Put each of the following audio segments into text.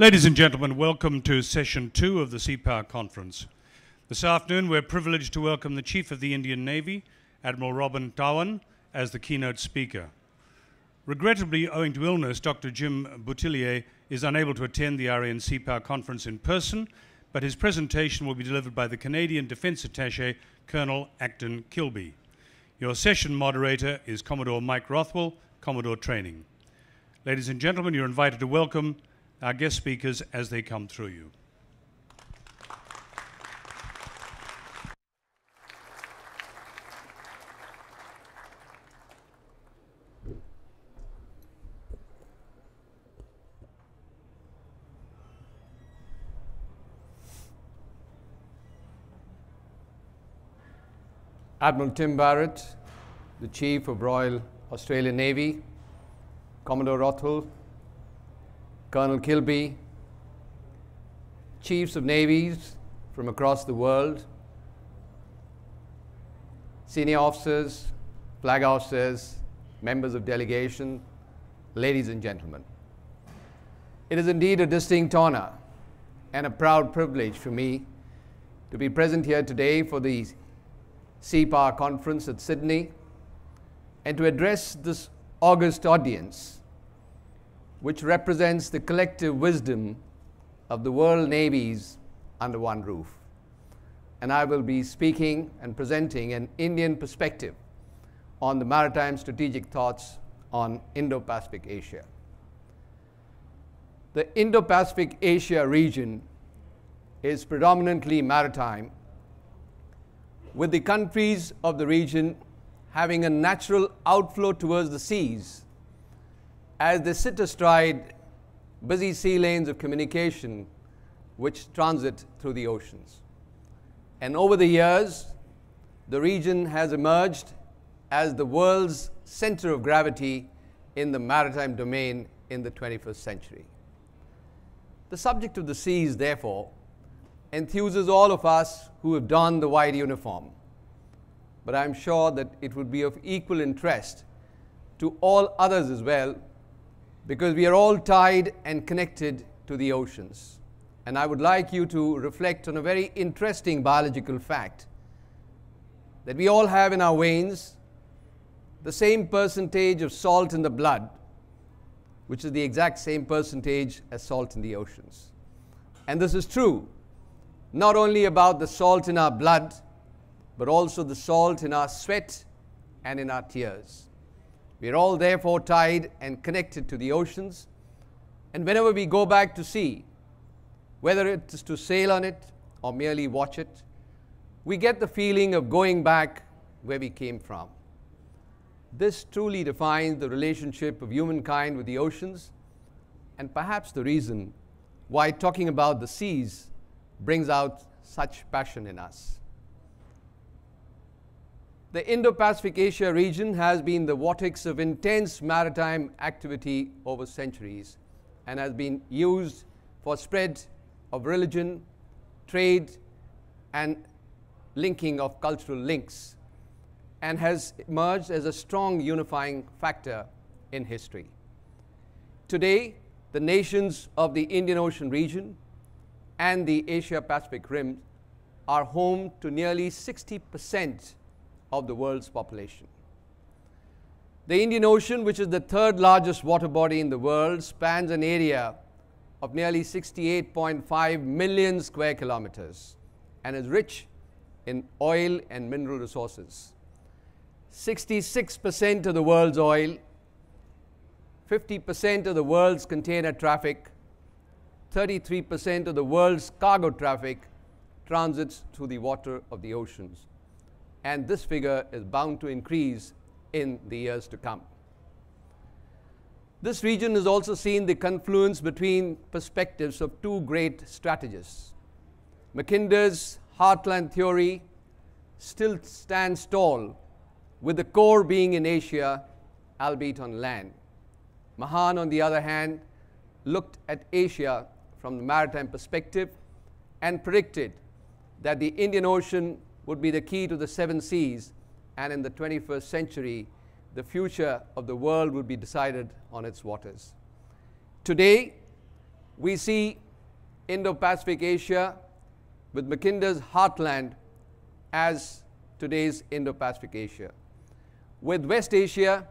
Ladies and gentlemen, welcome to session two of the Sea Power Conference. This afternoon, we're privileged to welcome the Chief of the Indian Navy, Admiral Robin Dhowan, as the keynote speaker. Regrettably, owing to illness, Dr. Jim Boutillier is unable to attend the RAN Sea Power Conference in person, but his presentation will be delivered by the Canadian Defence Attaché, Colonel Acton Kilby. Your session moderator is Commodore Mike Rothwell, Commodore Training. Ladies and gentlemen, you're invited to welcome our guest speakers as they come through you. Admiral Tim Barrett, the Chief of Royal Australian Navy, Commodore Rothwell, Colonel Kilby, chiefs of navies from across the world, senior officers, flag officers, members of delegation, ladies and gentlemen. It is indeed a distinct honor and a proud privilege for me to be present here today for the Power Conference at Sydney and to address this august audience, which represents the collective wisdom of the world navies under one roof. And I will be speaking and presenting an Indian perspective on the maritime strategic thoughts on Indo Pacific Asia. The Indo Pacific Asia region is predominantly maritime with the countries of the region having a natural outflow towards the seas as they sit astride busy sea lanes of communication which transit through the oceans. And over the years, the region has emerged as the world's center of gravity in the maritime domain in the 21st century. The subject of the seas, therefore, enthuses all of us who have donned the white uniform. But I'm sure that it would be of equal interest to all others as well, because we are all tied and connected to the oceans. And I would like you to reflect on a very interesting biological fact that we all have in our veins the same percentage of salt in the blood, which is the exact same percentage as salt in the oceans. And this is true not only about the salt in our blood, but also the salt in our sweat and in our tears. We are all therefore tied and connected to the oceans. And whenever we go back to sea, whether it is to sail on it or merely watch it, we get the feeling of going back where we came from. This truly defines the relationship of humankind with the oceans, and perhaps the reason why talking about the seas brings out such passion in us. The Indo Pacific Asia region has been the vortex of intense maritime activity over centuries and has been used for spread of religion, trade, and linking of cultural links, and has emerged as a strong unifying factor in history. Today, the nations of the Indian Ocean region and the Asia Pacific Rim are home to nearly 60% of the world's population. The Indian Ocean, which is the third largest water body in the world, spans an area of nearly 68.5 million square kilometers and is rich in oil and mineral resources. 66% of the world's oil, 50% of the world's container traffic, 33% of the world's cargo traffic transits through the water of the oceans. And this figure is bound to increase in the years to come. This region has also seen the confluence between perspectives of two great strategists. Mackinder's heartland theory still stands tall, with the core being in Asia, albeit on land. Mahan, on the other hand, looked at Asia from the maritime perspective and predicted that the Indian Ocean would be the key to the seven seas, and in the 21st century, the future of the world would be decided on its waters. Today, we see Indo-Pacific Asia with Mackinder's heartland as today's Indo-Pacific Asia, with West Asia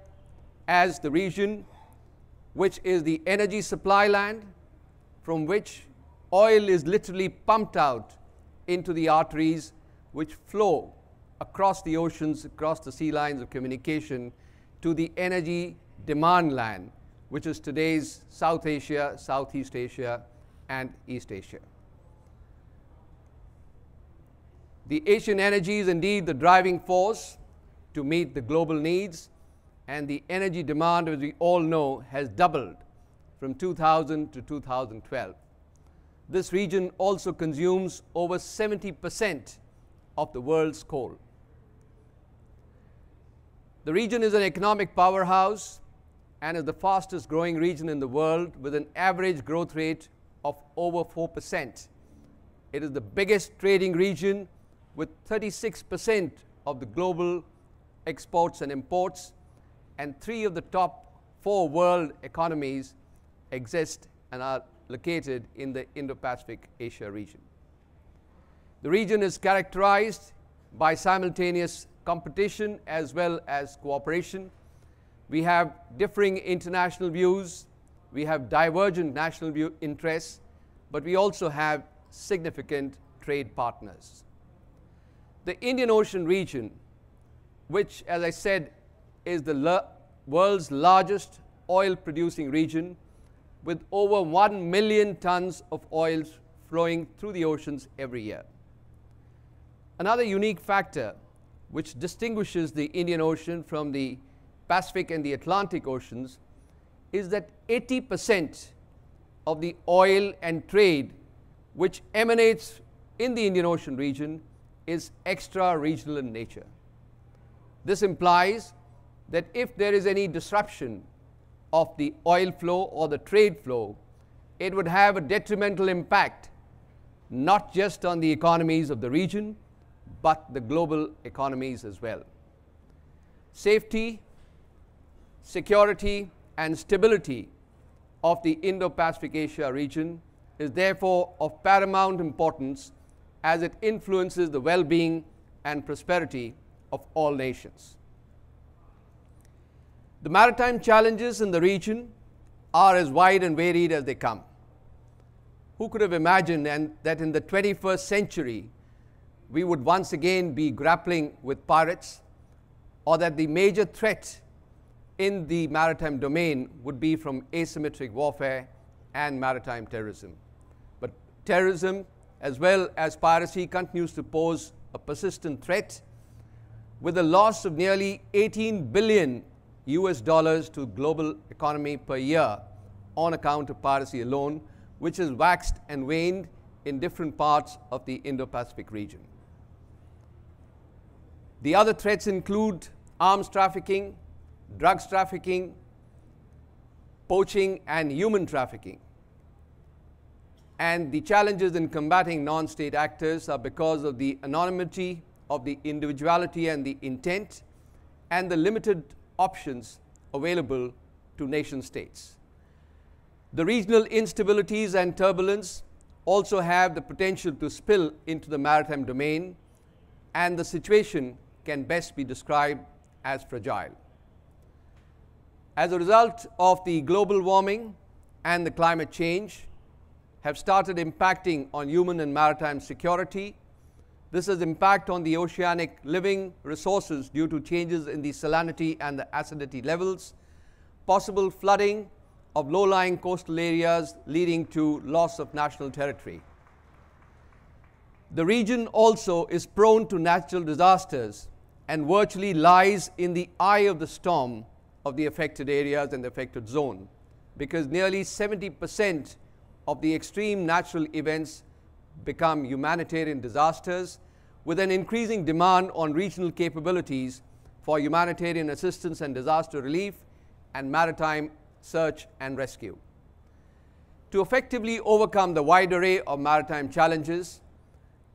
as the region which is the energy supply land from which oil is literally pumped out into the arteries which flow across the oceans, across the sea lines of communication to the energy demand land, which is today's South Asia, Southeast Asia, and East Asia. The Asian energy is indeed the driving force to meet the global needs, and the energy demand, as we all know, has doubled from 2000 to 2012. This region also consumes over 70% of the world's coal. The region is an economic powerhouse and is the fastest growing region in the world with an average growth rate of over 4%. It is the biggest trading region with 36% of the global exports and imports, and three of the top four world economies exist and are located in the Indo-Pacific Asia region. The region is characterized by simultaneous competition as well as cooperation. We have differing international views, we have divergent national view interests, but we also have significant trade partners. The Indian Ocean region, which, as I said, is the world's largest oil producing region, with over 1 million tons of oil flowing through the oceans every year. Another unique factor which distinguishes the Indian Ocean from the Pacific and the Atlantic Oceans is that 80% of the oil and trade which emanates in the Indian Ocean region is extra regional in nature. This implies that if there is any disruption of the oil flow or the trade flow, it would have a detrimental impact not just on the economies of the region, but the global economies as well. Safety, security, and stability of the Indo-Pacific Asia region is therefore of paramount importance as it influences the well-being and prosperity of all nations. The maritime challenges in the region are as wide and varied as they come. Who could have imagined and that in the 21st century we would once again be grappling with pirates or that the major threat in the maritime domain would be from asymmetric warfare and maritime terrorism. But terrorism as well as piracy continues to pose a persistent threat with a loss of nearly 18 billion US dollars to global economy per year on account of piracy alone, which has waxed and waned in different parts of the Indo-Pacific region. The other threats include arms trafficking, drugs trafficking, poaching, and human trafficking. And the challenges in combating non-state actors are because of the anonymity of the individuality and the intent and the limited options available to nation states. The regional instabilities and turbulence also have the potential to spill into the maritime domain, and the situation can best be described as fragile. As a result of the global warming and the climate change have started impacting on human and maritime security this has impact on the oceanic living resources due to changes in the salinity and the acidity levels, possible flooding of low-lying coastal areas leading to loss of national territory. The region also is prone to natural disasters and virtually lies in the eye of the storm of the affected areas and the affected zone because nearly 70% of the extreme natural events become humanitarian disasters with an increasing demand on regional capabilities for humanitarian assistance and disaster relief and maritime search and rescue. To effectively overcome the wide array of maritime challenges,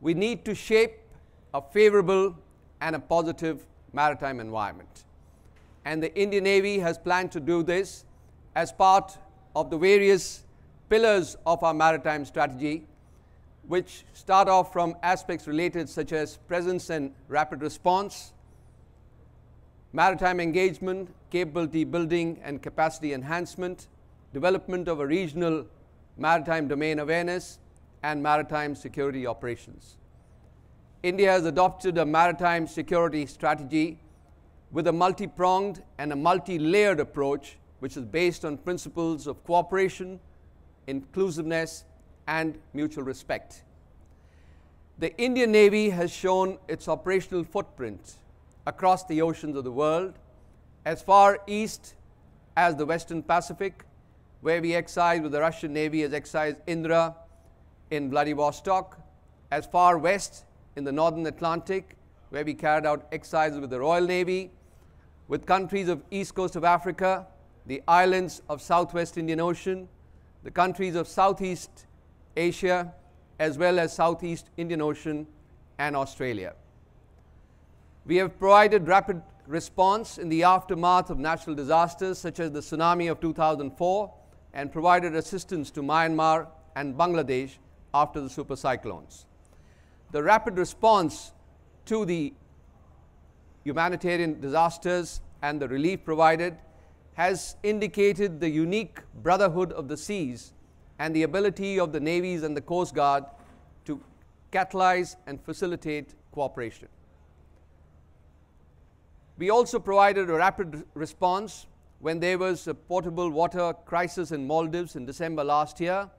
we need to shape a favorable and a positive maritime environment. And the Indian Navy has planned to do this as part of the various pillars of our maritime strategy, which start off from aspects related such as presence and rapid response, maritime engagement, capability building and capacity enhancement, development of a regional maritime domain awareness, and maritime security operations. India has adopted a maritime security strategy with a multi pronged and a multi layered approach, which is based on principles of cooperation, inclusiveness, and mutual respect. The Indian Navy has shown its operational footprint across the oceans of the world, as far east as the Western Pacific, where we excised with the Russian Navy as excised Indra in Vladivostok, as far west in the northern Atlantic, where we carried out exercises with the Royal Navy, with countries of east coast of Africa, the islands of southwest Indian Ocean, the countries of Southeast Asia, as well as Southeast Indian Ocean and Australia. We have provided rapid response in the aftermath of natural disasters such as the tsunami of 2004 and provided assistance to Myanmar and Bangladesh after the super cyclones. The rapid response to the humanitarian disasters and the relief provided has indicated the unique brotherhood of the seas and the ability of the navies and the Coast Guard to catalyze and facilitate cooperation. We also provided a rapid response when there was a potable water crisis in Maldives in December last year,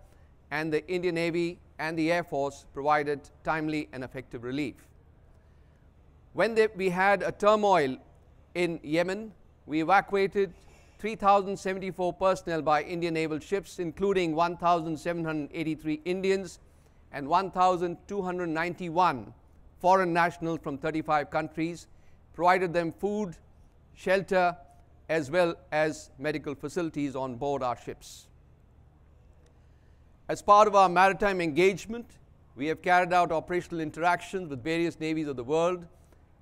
and the Indian Navy and the Air Force provided timely and effective relief. When they, we had a turmoil in Yemen, we evacuated 3,074 personnel by Indian naval ships, including 1,783 Indians and 1,291 foreign nationals from 35 countries, provided them food, shelter, as well as medical facilities on board our ships. As part of our maritime engagement, we have carried out operational interactions with various navies of the world,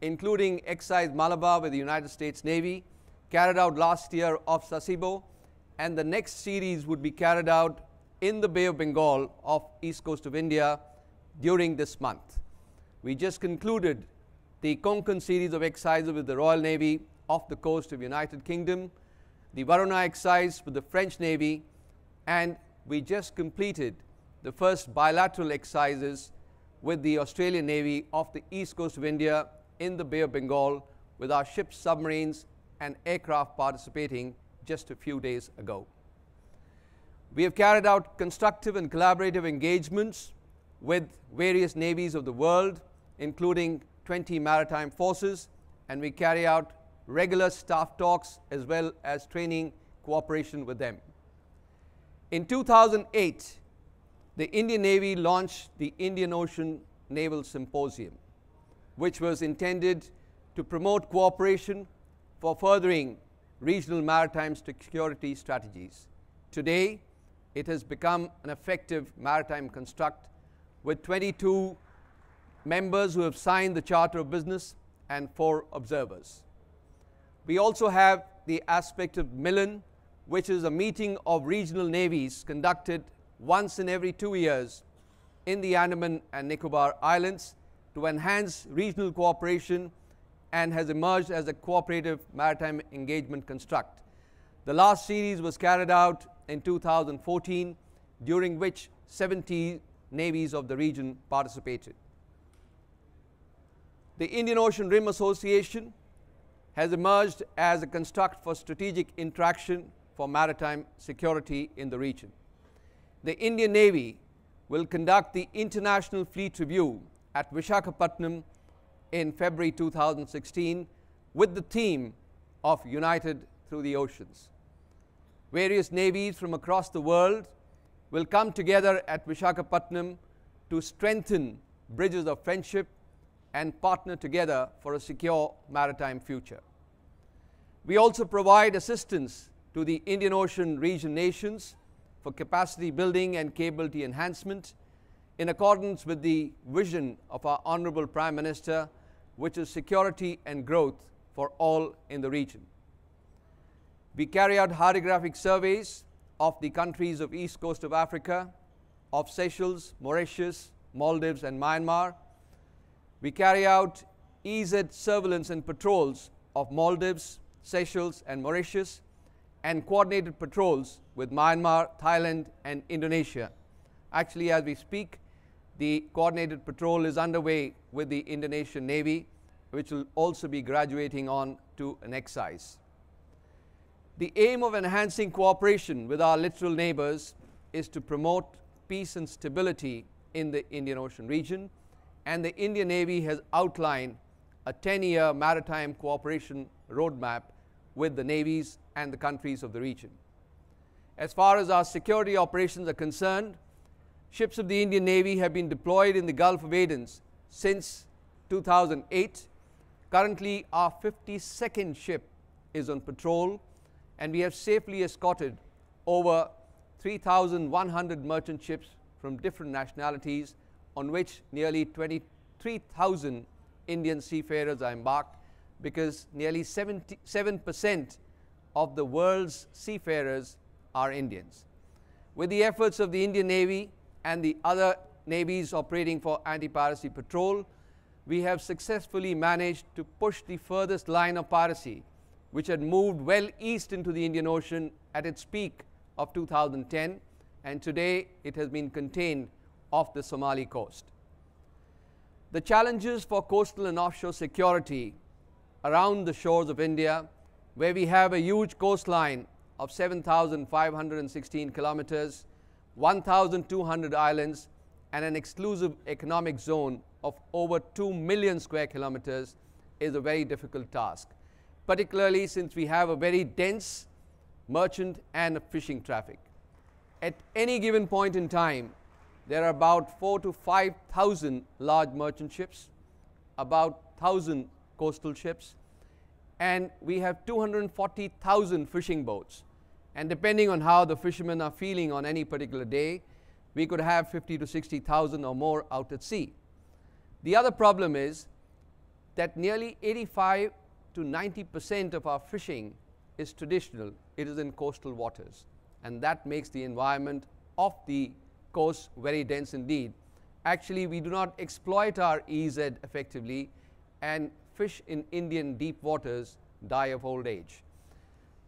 including Exercise Malabar with the United States Navy, carried out last year off Sasebo, and the next series would be carried out in the Bay of Bengal off east coast of India during this month. We just concluded the Konkan series of exercises with the Royal Navy off the coast of United Kingdom, the Varuna exercise with the French Navy, and we just completed the first bilateral exercises with the Australian Navy off the east coast of India in the Bay of Bengal with our ships, submarines, and aircraft participating just a few days ago. We have carried out constructive and collaborative engagements with various navies of the world, including 20 maritime forces, and we carry out regular staff talks as well as training cooperation with them. In 2008, the Indian Navy launched the Indian Ocean Naval Symposium, which was intended to promote cooperation for furthering regional maritime security strategies. Today, it has become an effective maritime construct with 22 members who have signed the Charter of Business and four observers. We also have the aspect of Milan, which is a meeting of regional navies conducted once in every two years in the Andaman and Nicobar Islands to enhance regional cooperation and has emerged as a cooperative maritime engagement construct. The last series was carried out in 2014, during which 70 navies of the region participated. The Indian Ocean Rim Association has emerged as a construct for strategic interaction for maritime security in the region. The Indian Navy will conduct the International Fleet Review at Vishakhapatnam in February 2016 with the theme of United Through the Oceans. Various navies from across the world will come together at Vishakhapatnam to strengthen bridges of friendship and partner together for a secure maritime future. We also provide assistance to the Indian Ocean region nations for capacity building and capability enhancement in accordance with the vision of our Honorable Prime Minister which is security and growth for all in the region. We carry out hydrographic surveys of the countries of east coast of Africa, of Seychelles, Mauritius, Maldives, and Myanmar. We carry out EEZ surveillance and patrols of Maldives, Seychelles, and Mauritius, and coordinated patrols with Myanmar, Thailand, and Indonesia. Actually, as we speak, the coordinated patrol is underway with the Indonesian Navy, which will also be graduating on to an exercise. The aim of enhancing cooperation with our littoral neighbors is to promote peace and stability in the Indian Ocean region, and the Indian Navy has outlined a 10 year maritime cooperation roadmap with the navies and the countries of the region. As far as our security operations are concerned, ships of the Indian Navy have been deployed in the Gulf of Aden since 2008. Currently, our 52nd ship is on patrol, and we have safely escorted over 3,100 merchant ships from different nationalities, on which nearly 23,000 Indian seafarers are embarked because nearly 77% of the world's seafarers are Indians. With the efforts of the Indian Navy and the other navies operating for anti-piracy patrol, we have successfully managed to push the furthest line of piracy, which had moved well east into the Indian Ocean at its peak of 2010, and today it has been contained off the Somali coast. The challenges for coastal and offshore security around the shores of India, where we have a huge coastline of 7,516 kilometers, 1,200 islands, and an exclusive economic zone of over 2 million square kilometers is a very difficult task, particularly since we have a very dense merchant and fishing traffic. At any given point in time, there are about 4 to 5,000 large merchant ships, about 1,000 coastal ships, and we have 240,000 fishing boats. And depending on how the fishermen are feeling on any particular day, we could have 50 to 60,000 or more out at sea. The other problem is that nearly 85 to 90 percent of our fishing is traditional, it is in coastal waters, and that makes the environment of the coast very dense indeed. Actually, we do not exploit our EEZ effectively, and fish in Indian deep waters die of old age.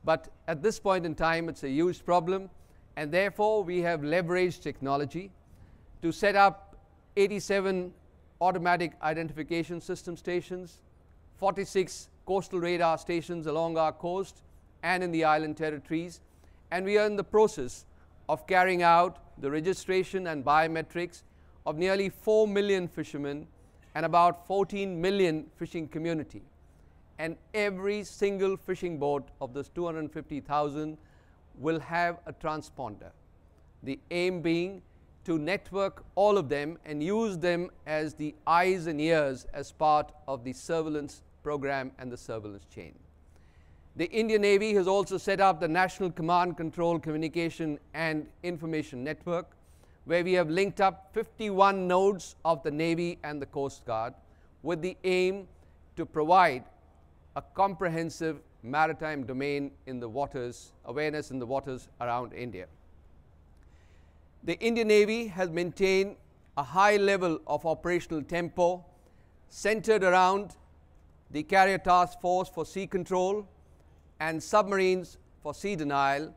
But at this point in time, it's a huge problem, and therefore we have leveraged technology to set up 87 automatic identification system stations, 46 coastal radar stations along our coast and in the island territories, and we are in the process of carrying out the registration and biometrics of nearly 4 million fishermen and about 14 million fishing community. And every single fishing boat of this 250,000 will have a transponder. The aim being to network all of them and use them as the eyes and ears as part of the surveillance program and the surveillance chain. The Indian Navy has also set up the National Command Control Communication and Information Network, where we have linked up 51 nodes of the Navy and the Coast Guard with the aim to provide a comprehensive maritime domain in the waters, awareness in the waters around India. The Indian Navy has maintained a high level of operational tempo centered around the Carrier Task Force for Sea Control and submarines for sea denial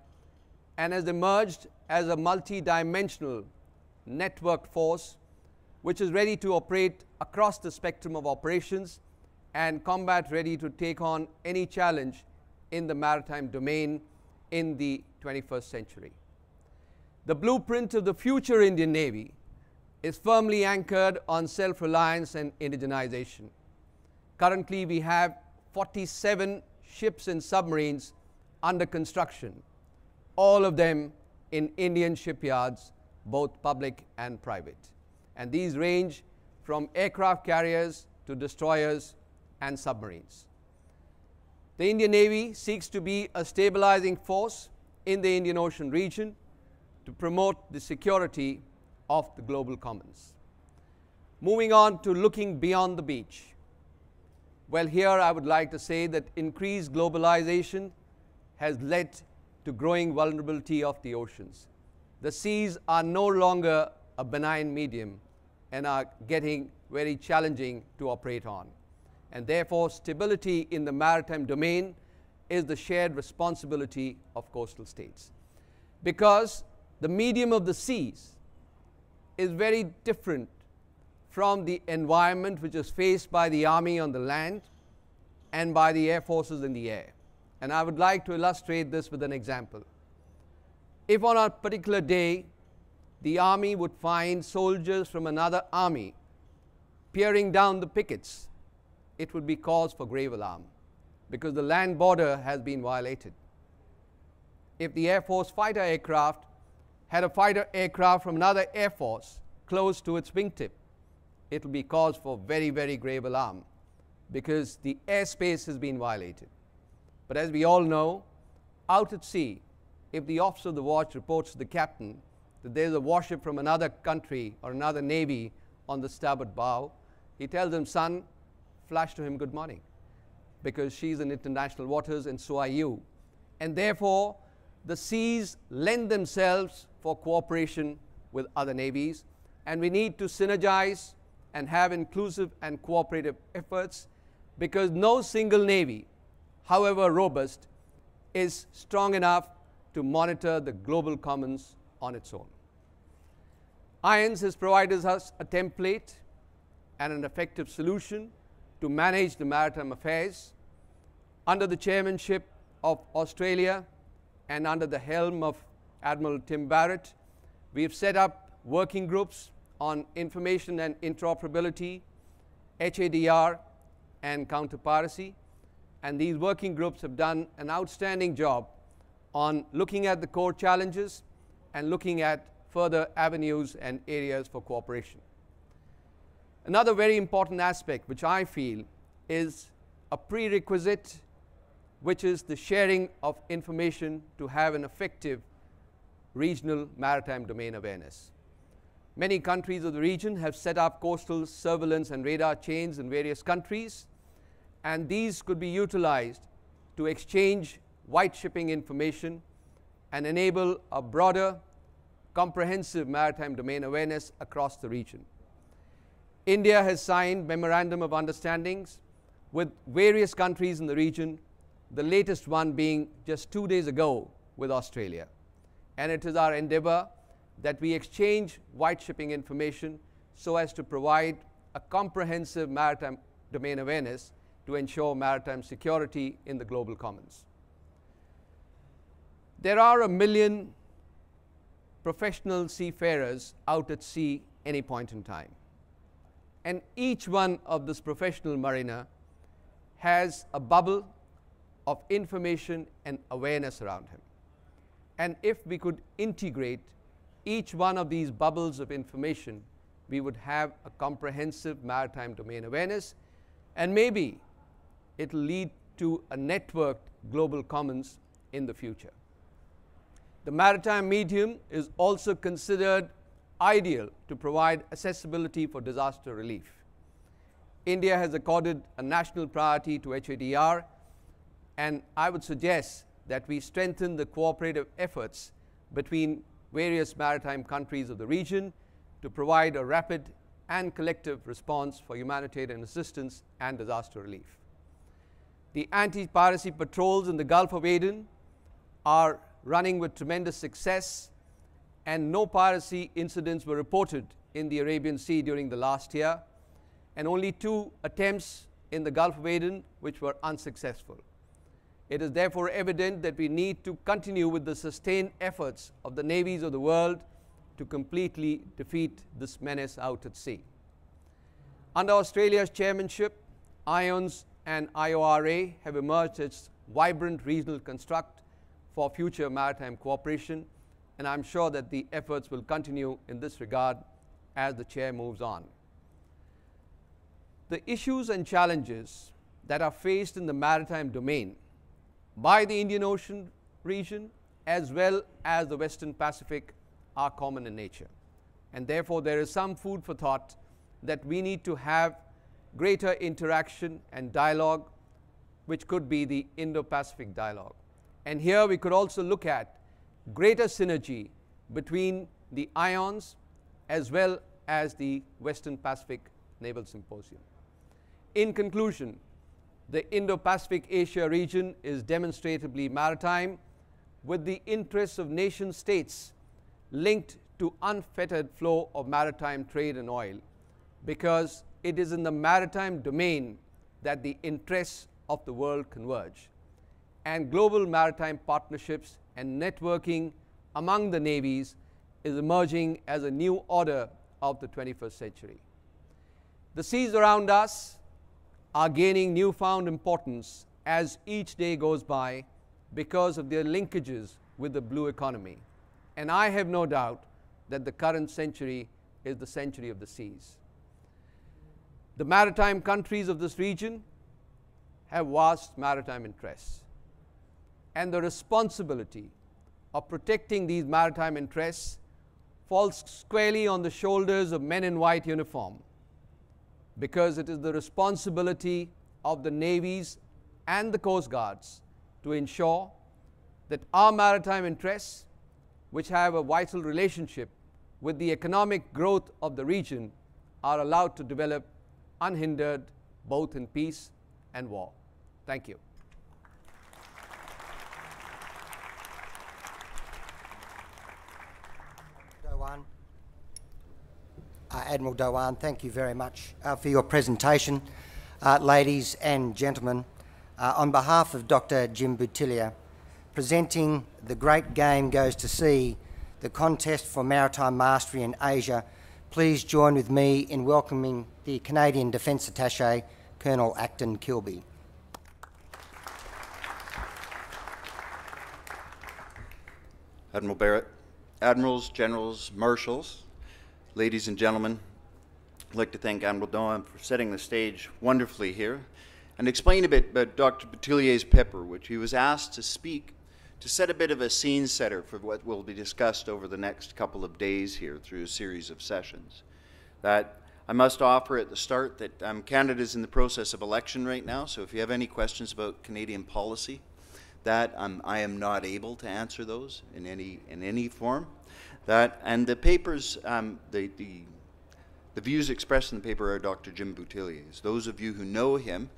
and has emerged as a multi-dimensional networked force which is ready to operate across the spectrum of operations and combat ready to take on any challenge in the maritime domain in the 21st century. The blueprint of the future Indian Navy is firmly anchored on self-reliance and indigenization. Currently, we have 47 ships and submarines under construction, all of them in Indian shipyards, both public and private. And these range from aircraft carriers to destroyers and submarines. The Indian Navy seeks to be a stabilizing force in the Indian Ocean region to promote the security of the global commons. Moving on to looking beyond the beach. Well, here I would like to say that increased globalization has led to growing vulnerability of the oceans. The seas are no longer a benign medium and are getting very challenging to operate on. And therefore, stability in the maritime domain is the shared responsibility of coastal states. Because the medium of the seas is very different from the environment which is faced by the army on the land and by the air forces in the air. And I would like to illustrate this with an example. If on a particular day the army would find soldiers from another army peering down the pickets, it would be cause for grave alarm because the land border has been violated. If the Air Force fighter aircraft had a fighter aircraft from another Air Force close to its wingtip, it will be cause for very, very grave alarm because the airspace has been violated. But as we all know, out at sea, if the officer of the watch reports to the captain that there's a warship from another country or another navy on the starboard bow, he tells him, son, flash to him good morning because she's in international waters and so are you. And therefore, the seas lend themselves for cooperation with other navies, and we need to synergize and have inclusive and cooperative efforts because no single navy, however robust, is strong enough to monitor the global commons on its own. IONS has provided us a template and an effective solution to manage the maritime affairs under the chairmanship of Australia and under the helm of Admiral Tim Barrett. We have set up working groups on information and interoperability, HADR, and counter piracy. And these working groups have done an outstanding job on looking at the core challenges and looking at further avenues and areas for cooperation. Another very important aspect, which I feel is a prerequisite, which is the sharing of information to have an effective regional maritime domain awareness. Many countries of the region have set up coastal surveillance and radar chains in various countries, and these could be utilized to exchange white shipping information and enable a broader, comprehensive maritime domain awareness across the region. India has signed memorandum of understandings with various countries in the region, the latest one being just two days ago with Australia. And it is our endeavor that we exchange white shipping information so as to provide a comprehensive maritime domain awareness to ensure maritime security in the global commons. There are a million professional seafarers out at sea any point in time. And each one of this professional mariner has a bubble of information and awareness around him. And if we could integrate each one of these bubbles of information, we would have a comprehensive maritime domain awareness, and maybe it will lead to a networked global commons in the future. The maritime medium is also considered ideal to provide accessibility for disaster relief. India has accorded a national priority to HADR, and I would suggest that we strengthen the cooperative efforts between various maritime countries of the region to provide a rapid and collective response for humanitarian assistance and disaster relief. The anti-piracy patrols in the Gulf of Aden are running with tremendous success and no piracy incidents were reported in the Arabian Sea during the last year, and only two attempts in the Gulf of Aden which were unsuccessful. It is therefore evident that we need to continue with the sustained efforts of the navies of the world to completely defeat this menace out at sea. Under Australia's chairmanship, IONS and IORA have emerged as vibrant regional construct for future maritime cooperation and I'm sure that the efforts will continue in this regard as the chair moves on. The issues and challenges that are faced in the maritime domain by the Indian Ocean region as well as the Western Pacific are common in nature. And therefore, there is some food for thought that we need to have greater interaction and dialogue, which could be the Indo Pacific dialogue. And here we could also look at greater synergy between the IONS as well as the Western Pacific Naval Symposium. In conclusion, the Indo-Pacific Asia region is demonstrably maritime with the interests of nation states linked to unfettered flow of maritime trade and oil because it is in the maritime domain that the interests of the world converge. And global maritime partnerships and networking among the navies is emerging as a new order of the 21st century. The seas around us are gaining newfound importance as each day goes by because of their linkages with the blue economy. And I have no doubt that the current century is the century of the seas. The maritime countries of this region have vast maritime interests. And the responsibility of protecting these maritime interests falls squarely on the shoulders of men in white uniform because it is the responsibility of the navies and the coast guards to ensure that our maritime interests, which have a vital relationship with the economic growth of the region, are allowed to develop unhindered both in peace and war. Thank you. Dhowan. Uh, Admiral Dhowan, thank you very much uh, for your presentation. Uh, ladies and gentlemen, uh, on behalf of Dr. Jim Boutillier, presenting The Great Game Goes to Sea, the contest for maritime mastery in Asia, please join with me in welcoming the Canadian Defence Attaché, Colonel Acton Kilby. Admiral Barrett, Admirals, Generals, Marshals, ladies and gentlemen, I'd like to thank Admiral Dhowan for setting the stage wonderfully here and explain a bit about Dr. Boutillier's paper, which he was asked to speak to set a bit of a scene setter for what will be discussed over the next couple of days here through a series of sessions. That I must offer at the start that um, Canada is in the process of election right now, so if you have any questions about Canadian policy, that um, I am not able to answer those in any in any form. That and the papers, um, the, the the views expressed in the paper are Dr. Jim Boutillier's. Those of you who know him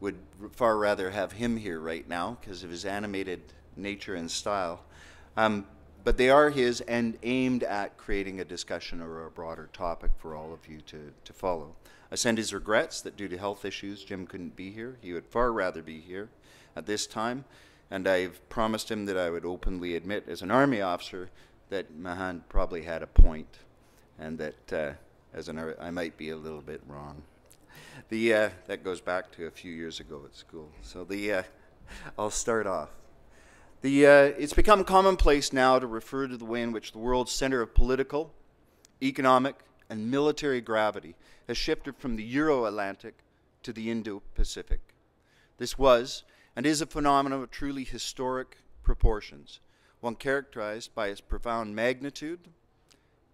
would far rather have him here right now because of his animated nature and style. Um, but they are his and aimed at creating a discussion or a broader topic for all of you to, to follow. I send his regrets that due to health issues, Jim couldn't be here. He would far rather be here at this time. And I've promised him that I would openly admit, as an Army officer, that Mahan probably had a point and that uh, as an I might be a little bit wrong. The, uh, that goes back to a few years ago at school. So the, uh, I'll start off. The, uh, it's become commonplace now to refer to the way in which the world's center of political, economic, and military gravity has shifted from the Euro Atlantic to the Indo Pacific. This was and is a phenomenon of truly historic proportions, one characterized by its profound magnitude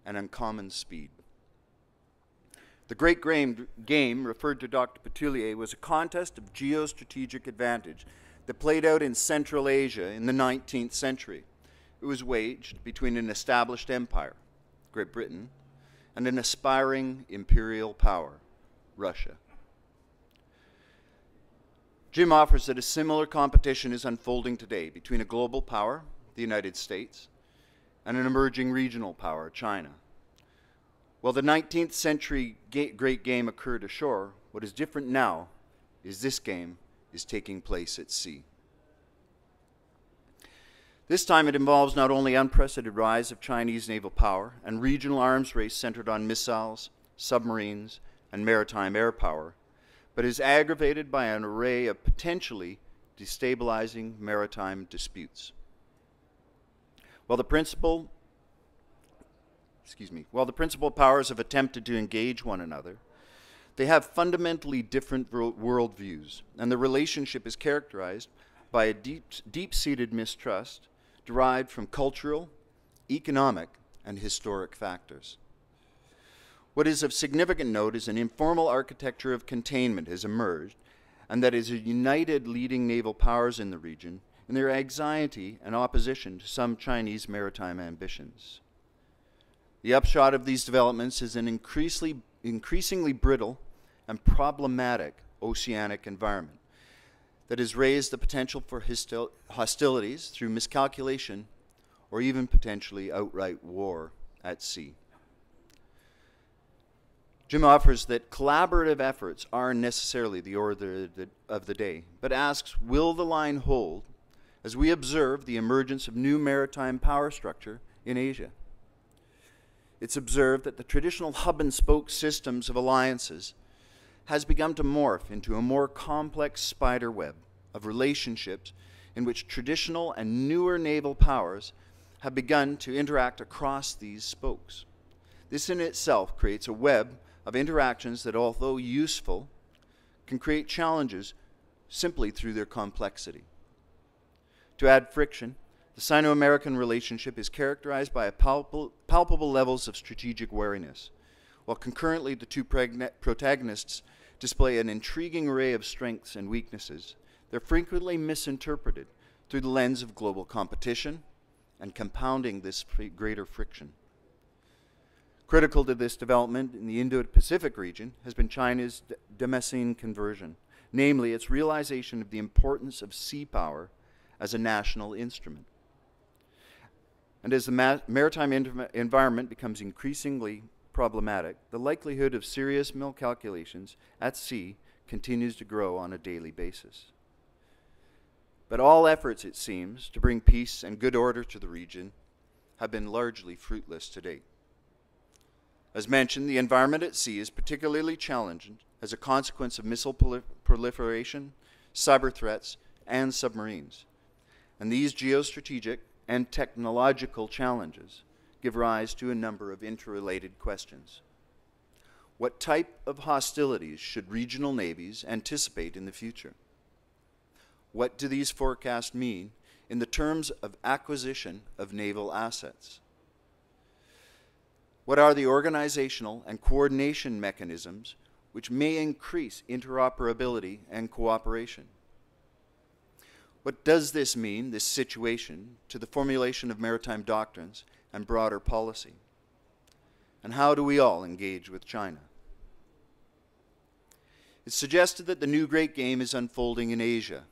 and uncommon speed. The Great Game, referred to Dr. Boutillier, was a contest of geostrategic advantage that played out in Central Asia in the 19th century. It was waged between an established empire, Great Britain, and an aspiring imperial power, Russia. Jim offers that a similar competition is unfolding today between a global power, the United States, and an emerging regional power, China. While the 19th century great game occurred ashore, what is different now is this game is taking place at sea. This time it involves not only unprecedented rise of Chinese naval power and regional arms race centered on missiles, submarines, and maritime air power, but is aggravated by an array of potentially destabilizing maritime disputes. While the principal excuse me, while the principal powers have attempted to engage one another, they have fundamentally different worldviews, and the relationship is characterized by a deep, deep-seated mistrust derived from cultural, economic, and historic factors. What is of significant note is an informal architecture of containment has emerged, and that is a united leading naval powers in the region in their anxiety and opposition to some Chinese maritime ambitions. The upshot of these developments is an increasingly, increasingly brittle and problematic oceanic environment that has raised the potential for hostil hostilities through miscalculation or even potentially outright war at sea. Jim offers that collaborative efforts are necessarily the order of the day, but asks Will the line hold as we observe the emergence of new maritime power structure in Asia? It's observed that the traditional hub and spoke systems of alliances has begun to morph into a more complex spider web of relationships in which traditional and newer naval powers have begun to interact across these spokes. This in itself creates a web of interactions that, although useful, can create challenges simply through their complexity. To add friction, the Sino American relationship is characterized by palpable, palpable levels of strategic wariness, while concurrently the two protagonists display an intriguing array of strengths and weaknesses. They're frequently misinterpreted through the lens of global competition and compounding this greater friction. Critical to this development in the Indo-Pacific region has been China's Damascene conversion, namely its realization of the importance of sea power as a national instrument. And as the ma maritime environment becomes increasingly problematic, the likelihood of serious miscalculations at sea continues to grow on a daily basis. But all efforts, it seems, to bring peace and good order to the region have been largely fruitless to date. As mentioned, the environment at sea is particularly challenging as a consequence of missile proliferation, cyber threats, and submarines. And these geostrategic and technological challenges give rise to a number of interrelated questions. What type of hostilities should regional navies anticipate in the future? What do these forecasts mean in the terms of acquisition of naval assets? What are the organizational and coordination mechanisms which may increase interoperability and cooperation? What does this mean, this situation, to the formulation of maritime doctrines and broader policy? And how do we all engage with China? It's suggested that the new great game is unfolding in Asia,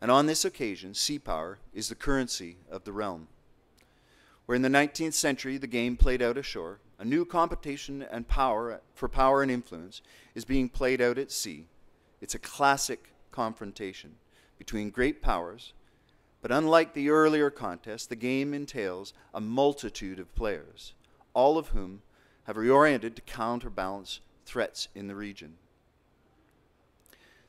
and on this occasion, sea power is the currency of the realm. Where in the 19th century the game played out ashore, a new competition and power for power and influence is being played out at sea. It's a classic confrontation between great powers, but unlike the earlier contest, the game entails a multitude of players, all of whom have reoriented to counterbalance threats in the region.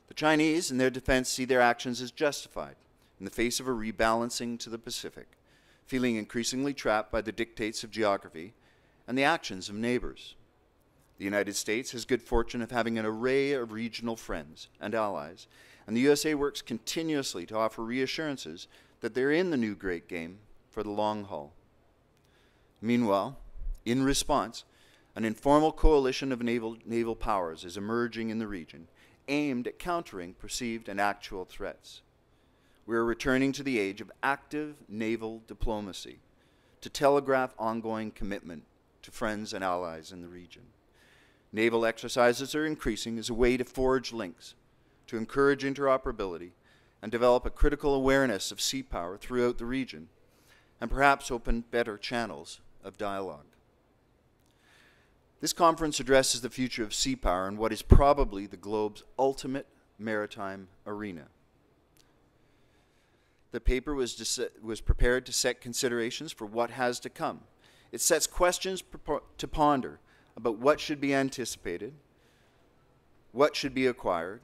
The Chinese, in their defense, see their actions as justified in the face of a rebalancing to the Pacific, feeling increasingly trapped by the dictates of geography and the actions of neighbors. The United States has good fortune of having an array of regional friends and allies, and the USA works continuously to offer reassurances that they're in the new great game for the long haul. Meanwhile, in response, an informal coalition of naval, naval powers is emerging in the region, aimed at countering perceived and actual threats. We are returning to the age of active naval diplomacy to telegraph ongoing commitment to friends and allies in the region. Naval exercises are increasing as a way to forge links, to encourage interoperability, and develop a critical awareness of sea power throughout the region, and perhaps open better channels of dialogue. This conference addresses the future of sea power in what is probably the globe's ultimate maritime arena. The paper was, was prepared to set considerations for what has to come it sets questions to ponder about what should be anticipated, what should be acquired,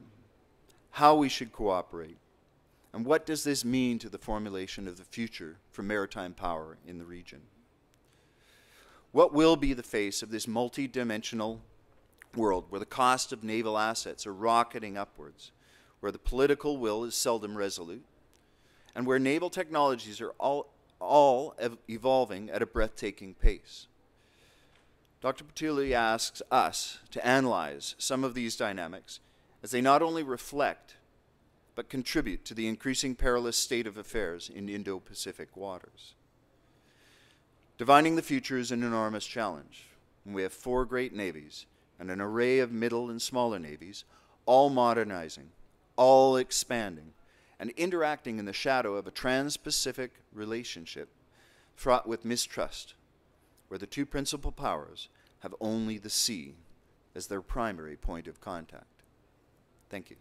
how we should cooperate, and what does this mean to the formulation of the future for maritime power in the region. What will be the face of this multi-dimensional world where the cost of naval assets are rocketing upwards, where the political will is seldom resolute, and where naval technologies are all all ev evolving at a breathtaking pace. Dr. Boutillier asks us to analyze some of these dynamics as they not only reflect but contribute to the increasing perilous state of affairs in Indo Pacific waters. Divining the future is an enormous challenge. We have four great navies and an array of middle and smaller navies, all modernizing, all expanding, and interacting in the shadow of a trans Pacific relationship fraught with mistrust, where the two principal powers have only the sea as their primary point of contact. Thank you.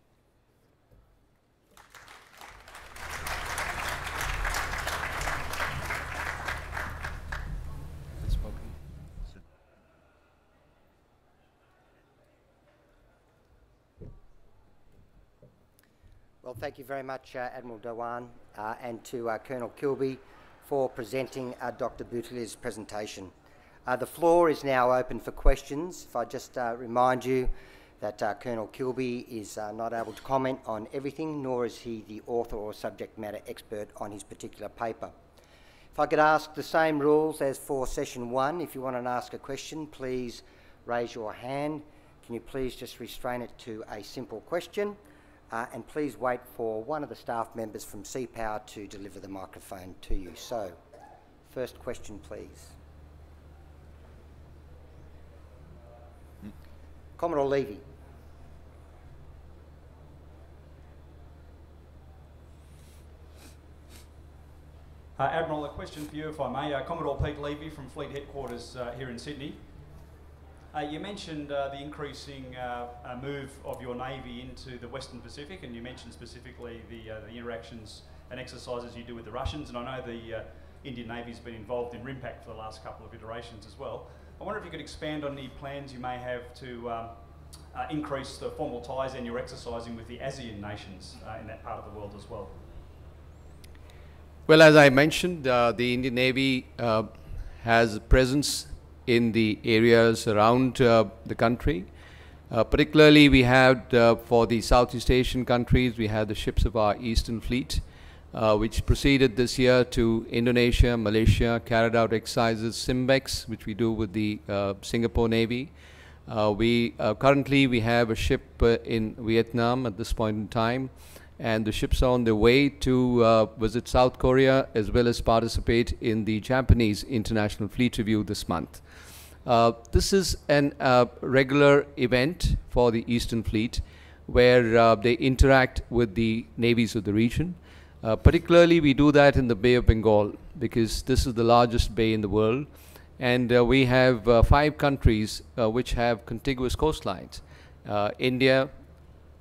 Well, thank you very much, uh, Admiral Dhowan, uh, and to uh, Colonel Kilby for presenting uh, Dr. Boutillier's presentation. Uh, the floor is now open for questions. If I just uh, remind you that Colonel Kilby is not able to comment on everything, nor is he the author or subject matter expert on his particular paper. If I could ask the same rules as for session one, if you want to ask a question, please raise your hand. Can you please just restrain it to a simple question? Uh, and please wait for one of the staff members from Sea Power to deliver the microphone to you. So, first question, please. Commodore Levy. Uh, Admiral, a question for you, if I may. Uh, Commodore Pete Levy from Fleet Headquarters uh, here in Sydney. Uh, you mentioned uh, the increasing uh, move of your Navy into the Western Pacific, and you mentioned specifically the, the interactions and exercises you do with the Russians, and I know the Indian Navy's been involved in RIMPAC for the last couple of iterations as well. I wonder if you could expand on any plans you may have to um, increase the formal ties and your exercising with the ASEAN nations in that part of the world as well. Well, as I mentioned, the Indian Navy has a presence in the areas around uh, the country. Uh, particularly, we had uh, for the Southeast Asian countries, we had the ships of our Eastern Fleet, uh, which proceeded this year to Indonesia, Malaysia, carried out exercises SIMBEX, which we do with the uh, Singapore Navy. Uh, we currently we have a ship in Vietnam at this point in time, and the ships are on their way to visit South Korea as well as participate in the Japanese International Fleet Review this month. Uh, this is a uh, regular event for the Eastern Fleet where uh, they interact with the navies of the region. Uh, particularly, we do that in the Bay of Bengal because this is the largest bay in the world. And uh, we have uh, five countries which have contiguous coastlines India,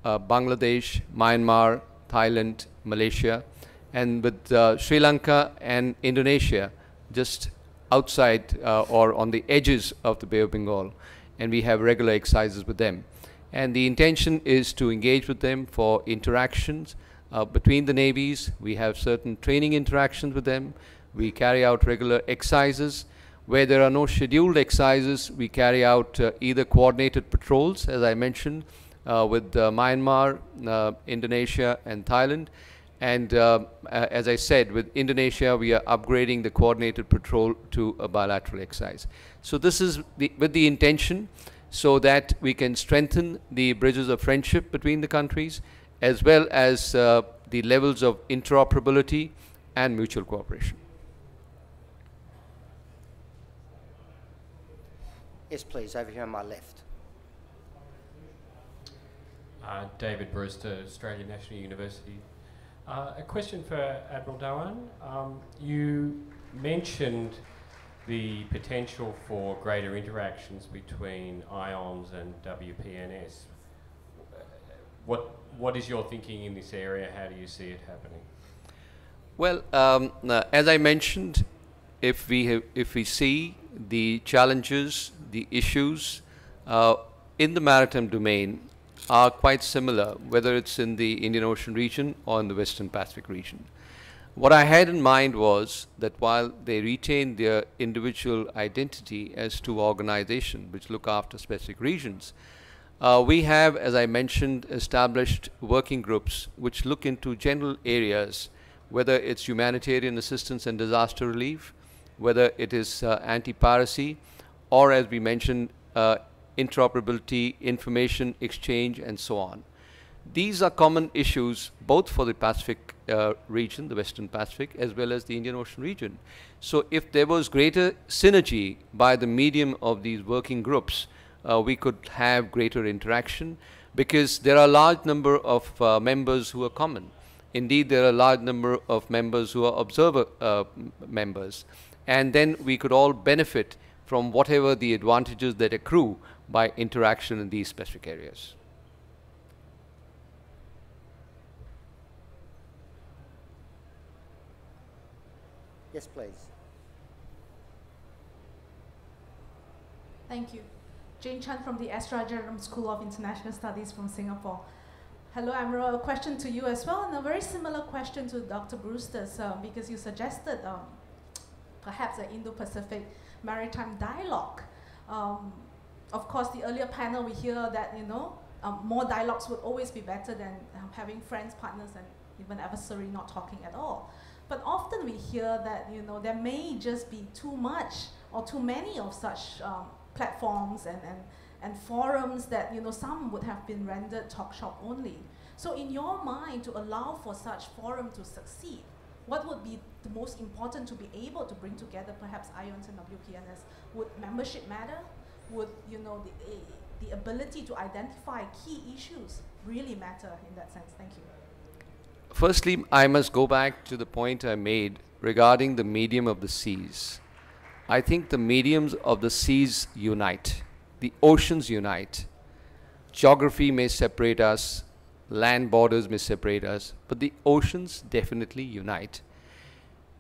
Bangladesh, Myanmar, Thailand, Malaysia, and with Sri Lanka and Indonesia just outside uh, or on the edges of the Bay of Bengal, and we have regular exercises with them. And the intention is to engage with them for interactions uh, between the navies. We have certain training interactions with them. We carry out regular exercises. Where there are no scheduled exercises, we carry out uh, either coordinated patrols, as I mentioned, uh, with uh, Myanmar, uh, Indonesia, and Thailand, and uh, as I said, with Indonesia, we are upgrading the coordinated patrol to a bilateral exercise. So this is the, with the intention so that we can strengthen the bridges of friendship between the countries, as well as uh, the levels of interoperability and mutual cooperation. Yes, please, over here on my left. Uh, David Brewster, Australian National University. Uh, a question for Admiral Dhowan. Um, you mentioned the potential for greater interactions between IONS and WPNS. What, what is your thinking in this area? How do you see it happening? Well, um, uh, as I mentioned, if we, have, if we see the challenges, the issues uh, in the maritime domain, are quite similar, whether it's in the Indian Ocean region or in the Western Pacific region. What I had in mind was that while they retain their individual identity as two organizations which look after specific regions, uh, we have, as I mentioned, established working groups which look into general areas, whether it's humanitarian assistance and disaster relief, whether it is uh, anti-piracy, or as we mentioned, uh, interoperability, information exchange, and so on. These are common issues both for the Pacific uh, region, the Western Pacific, as well as the Indian Ocean region. So if there was greater synergy by the medium of these working groups, uh, we could have greater interaction because there are a large number of uh, members who are common. Indeed, there are a large number of members who are observer uh, members. And then we could all benefit from whatever the advantages that accrue by interaction in these specific areas. Yes, please. Thank you. Jane Chan from the S. Rajaratnam School of International Studies from Singapore. Hello, Admiral. A question to you as well, and a very similar question to Dr. Brewster's, um, because you suggested um, perhaps an Indo-Pacific maritime dialogue. Um, of course, the earlier panel, we hear that, you know, um, more dialogues would always be better than um, having friends, partners, and even adversary not talking at all. But often we hear that, you know, there may just be too much or too many of such um, platforms and, and, and forums that, you know, some would have been rendered talk shop only. So in your mind, to allow for such forum to succeed, what would be the most important to be able to bring together perhaps IONS and WPNS? Would membership matter? Would, you know, the, eh, the ability to identify key issues really matter in that sense? Thank you. Firstly, I must go back to the point I made regarding the medium of the seas. I think the mediums of the seas unite, the oceans unite. Geography may separate us, land borders may separate us, but the oceans definitely unite.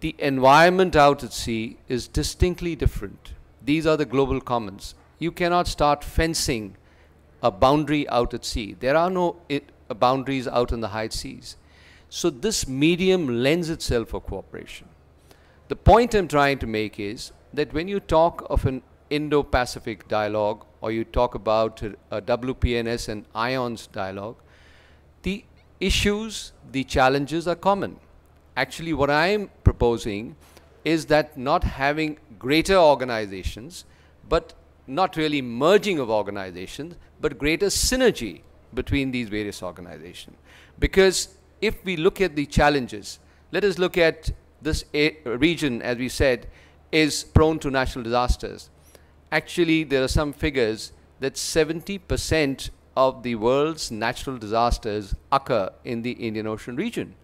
The environment out at sea is distinctly different. These are the global commons. You cannot start fencing a boundary out at sea. There are no it, uh, boundaries out in the high seas. So this medium lends itself for cooperation. The point I'm trying to make is that when you talk of an Indo-Pacific dialogue or you talk about a, a WPNS and IONS dialogue, the issues, the challenges are common. Actually, what I'm proposing is that not having greater organizations, but not really merging of organizations, but greater synergy between these various organizations. Because if we look at the challenges, let us look at this region, as we said, is prone to natural disasters. Actually, there are some figures that 70% of the world's natural disasters occur in the Indian Ocean region.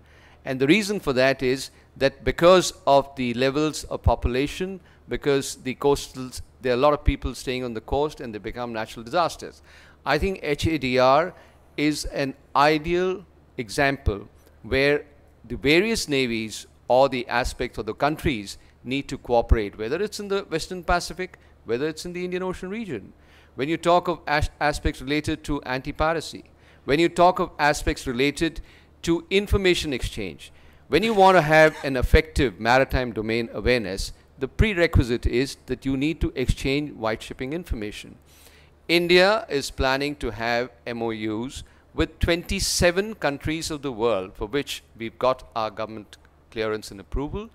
And the reason for that is that because of the levels of population, because the coastals, there are a lot of people staying on the coast and they become natural disasters. I think HADR is an ideal example where the various navies or the aspects of the countries need to cooperate, whether it's in the Western Pacific, whether it's in the Indian Ocean region. When you talk of as aspects related to anti-piracy, when you talk of aspects related to information exchange, when you want to have an effective maritime domain awareness, the prerequisite is that you need to exchange white shipping information. India is planning to have MOUs with 27 countries of the world for which we've got our government clearance and approval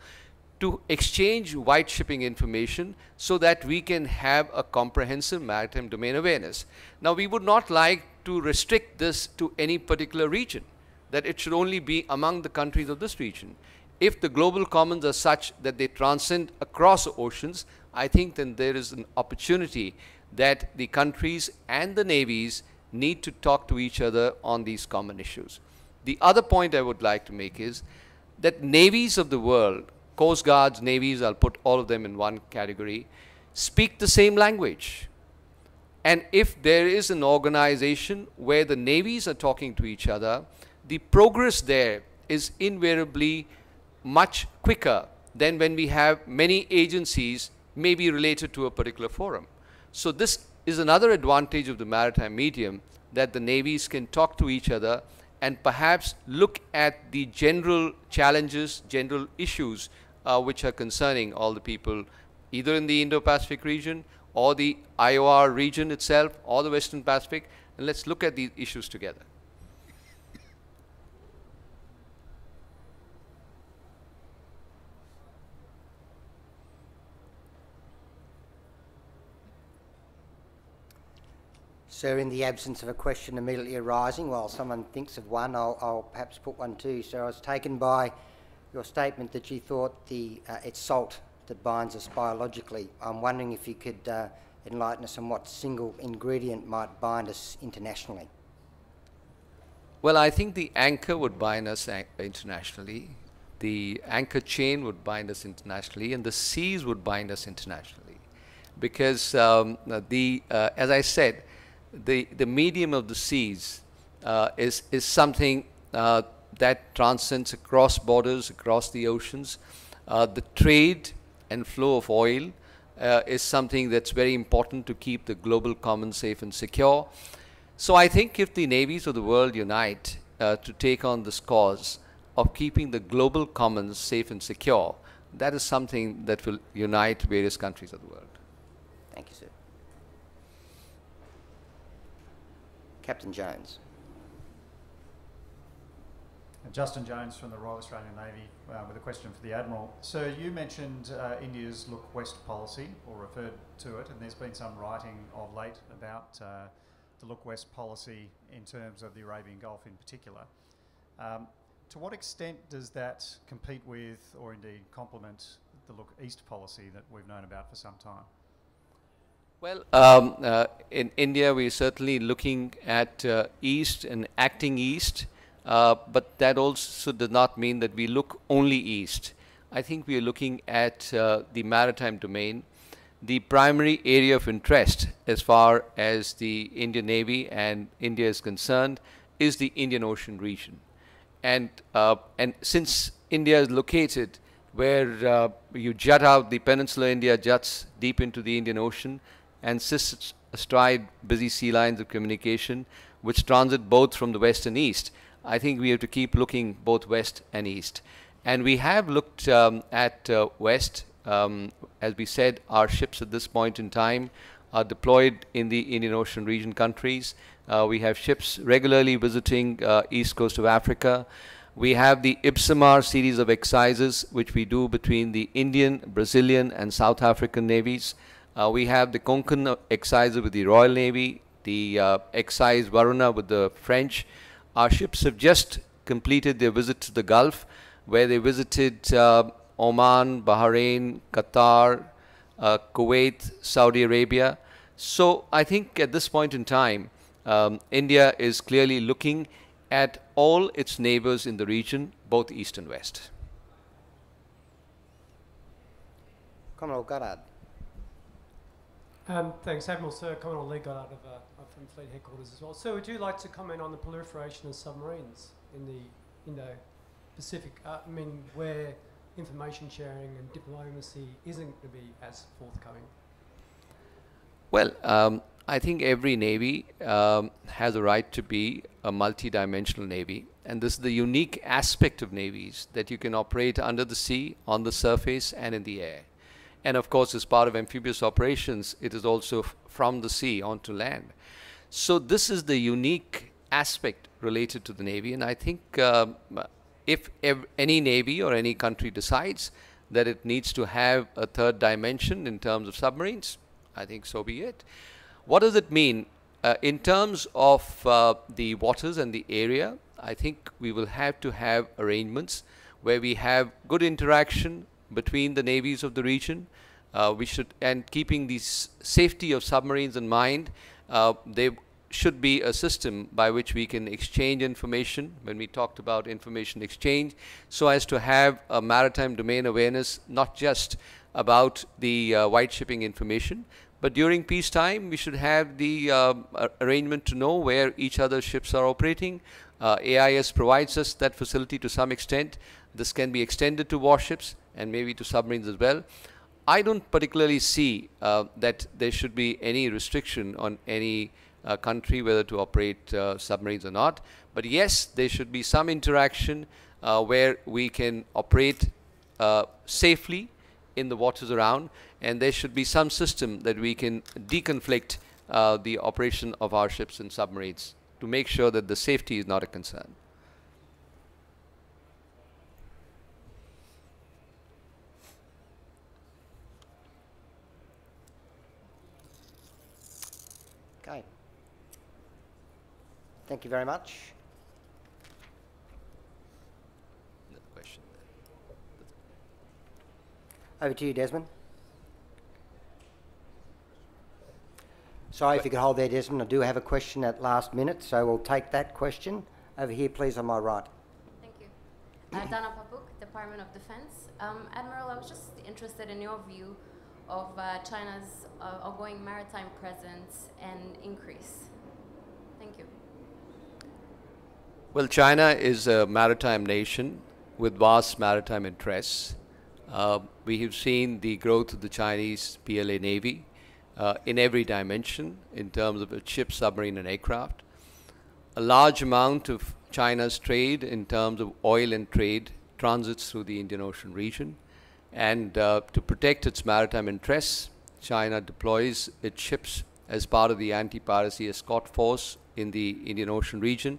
to exchange white shipping information so that we can have a comprehensive maritime domain awareness. Now, we would not like to restrict this to any particular region, that it should only be among the countries of this region. If the global commons are such that they transcend across oceans, I think then there is an opportunity that the countries and the navies need to talk to each other on these common issues. The other point I would like to make is that navies of the world Coast Guards, Navies, I'll put all of them in one category, speak the same language. And if there is an organization where the navies are talking to each other, the progress there is invariably much quicker than when we have many agencies maybe related to a particular forum. So this is another advantage of the maritime medium that the navies can talk to each other and perhaps look at the general challenges, general issues uh, which are concerning all the people either in the Indo-Pacific region or the IOR region itself or the Western Pacific and let's look at these issues together. Sir, in the absence of a question immediately arising, while someone thinks of one, I'll, I'll perhaps put one too. So I was taken by your statement that you thought the, uh, it's salt that binds us biologically. I'm wondering if you could uh, enlighten us on what single ingredient might bind us internationally. Well, I think the anchor would bind us internationally, the anchor chain would bind us internationally, and the seas would bind us internationally. Because um, the, uh, as I said, the, the medium of the seas uh, is, is something uh, that transcends across borders, across the oceans. Uh, the trade and flow of oil uh, is something that's very important to keep the global commons safe and secure. So I think if the navies of the world unite uh, to take on this cause of keeping the global commons safe and secure, that is something that will unite various countries of the world. Thank you, sir. Captain Jones. Justin Jones from the Royal Australian Navy uh, with a question for the Admiral. So you mentioned uh, India's Look West policy, or referred to it, and there's been some writing of late about uh, the Look West policy in terms of the Arabian Gulf in particular. Um, to what extent does that compete with, or indeed complement, the Look East policy that we've known about for some time? Well, um, uh, in India, we're certainly looking at uh, East and acting East uh, but that also does not mean that we look only east. I think we are looking at uh, the maritime domain. The primary area of interest as far as the Indian Navy and India is concerned is the Indian Ocean region. And, uh, and since India is located where uh, you jut out, the peninsula India juts deep into the Indian Ocean and sits astride busy sea lines of communication which transit both from the west and east. I think we have to keep looking both west and east. And we have looked um, at uh, west. Um, as we said, our ships at this point in time are deployed in the Indian Ocean region countries. Uh, we have ships regularly visiting uh, east coast of Africa. We have the IBSAMAR series of exercises, which we do between the Indian, Brazilian, and South African navies. Uh, we have the Konkan excise with the Royal Navy, the uh, exercise Varuna with the French, our ships have just completed their visit to the Gulf, where they visited uh, Oman, Bahrain, Qatar, uh, Kuwait, Saudi Arabia. So I think at this point in time, um, India is clearly looking at all its neighbors in the region, both east and west. Commodore Goddard. Um, thanks, Admiral Sir. Commodore Lee Goddard of uh, from Fleet Headquarters as well. So would you like to comment on the proliferation of submarines in the Indo-Pacific? Uh, I mean, where information sharing and diplomacy isn't going to be as forthcoming? Well, um, I think every navy um, has a right to be a multi-dimensional navy, and this is the unique aspect of navies that you can operate under the sea, on the surface, and in the air. And of course, as part of amphibious operations, it is also from the sea onto land. So this is the unique aspect related to the Navy. And I think um, if any Navy or any country decides that it needs to have a third dimension in terms of submarines, I think so be it. What does it mean? Uh, in terms of uh, the waters and the area, I think we will have to have arrangements where we have good interaction between the navies of the region. Uh, we should, and keeping the safety of submarines in mind, uh, there should be a system by which we can exchange information. When we talked about information exchange so as to have a maritime domain awareness not just about the uh, white shipping information but during peacetime we should have the uh, arrangement to know where each other's ships are operating. Uh, AIS provides us that facility to some extent. This can be extended to warships and maybe to submarines as well I don't particularly see uh, that there should be any restriction on any uh, country whether to operate uh, submarines or not. But yes, there should be some interaction uh, where we can operate uh, safely in the waters around and there should be some system that we can deconflict uh, the operation of our ships and submarines to make sure that the safety is not a concern. Thank you very much. Another question. Over to you, Desmond. Sorry, if you could hold there, Desmond. I do have a question at last minute, so we'll take that question. Over here, please, on my right. Thank you. Uh, Dana Papuk, Department of Defense. Um, Admiral, I was just interested in your view of uh, China's uh, ongoing maritime presence and increase. Thank you. Well, China is a maritime nation with vast maritime interests. Uh, we have seen the growth of the Chinese PLA Navy uh, in every dimension in terms of its ships, submarine, and aircraft. A large amount of China's trade in terms of oil and trade transits through the Indian Ocean region. And uh, to protect its maritime interests, China deploys its ships as part of the anti-piracy escort force in the Indian Ocean region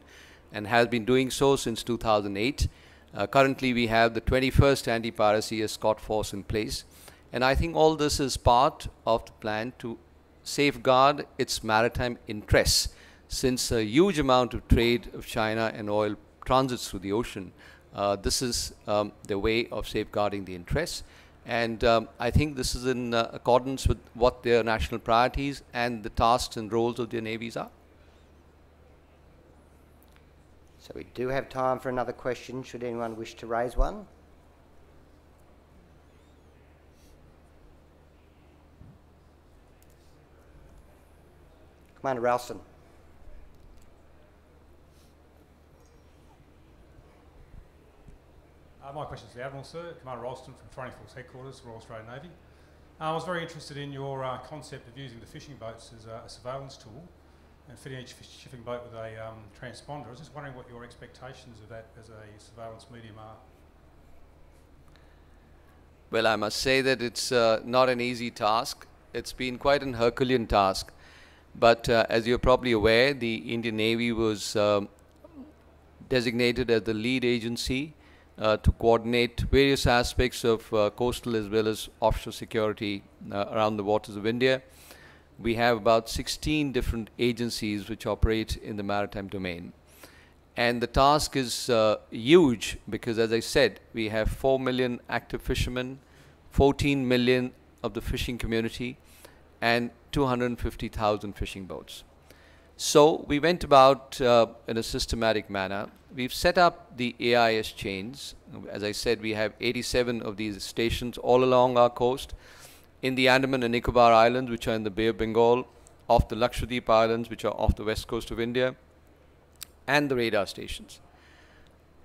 and has been doing so since 2008. Uh, currently, we have the 21st anti-piracy escort force in place. And I think all this is part of the plan to safeguard its maritime interests since a huge amount of trade of China and oil transits through the ocean. Uh, this is um, the way of safeguarding the interests. And um, I think this is in uh, accordance with what their national priorities and the tasks and roles of their navies are. So we do have time for another question, should anyone wish to raise one. Commander Ralston. My question is to the Admiral, sir. Commander Ralston from Training Force Headquarters, Royal Australian Navy. Uh, I was very interested in your uh, concept of using the fishing boats as a, a surveillance tool and fitting each shipping boat with a um, transponder. I was just wondering what your expectations of that as a surveillance medium are. Well, I must say that it's uh, not an easy task. It's been quite an Herculean task. But uh, as you're probably aware, the Indian Navy was um, designated as the lead agency uh, to coordinate various aspects of uh, coastal as well as offshore security uh, around the waters of India. We have about 16 different agencies which operate in the maritime domain. And the task is uh, huge because, as I said, we have 4 million active fishermen, 14 million of the fishing community, and 250,000 fishing boats. So we went about uh, in a systematic manner. We've set up the AIS chains. As I said, we have 87 of these stations all along our coast in the Andaman and Nicobar Islands, which are in the Bay of Bengal, off the Lakshadweep Islands, which are off the west coast of India, and the radar stations.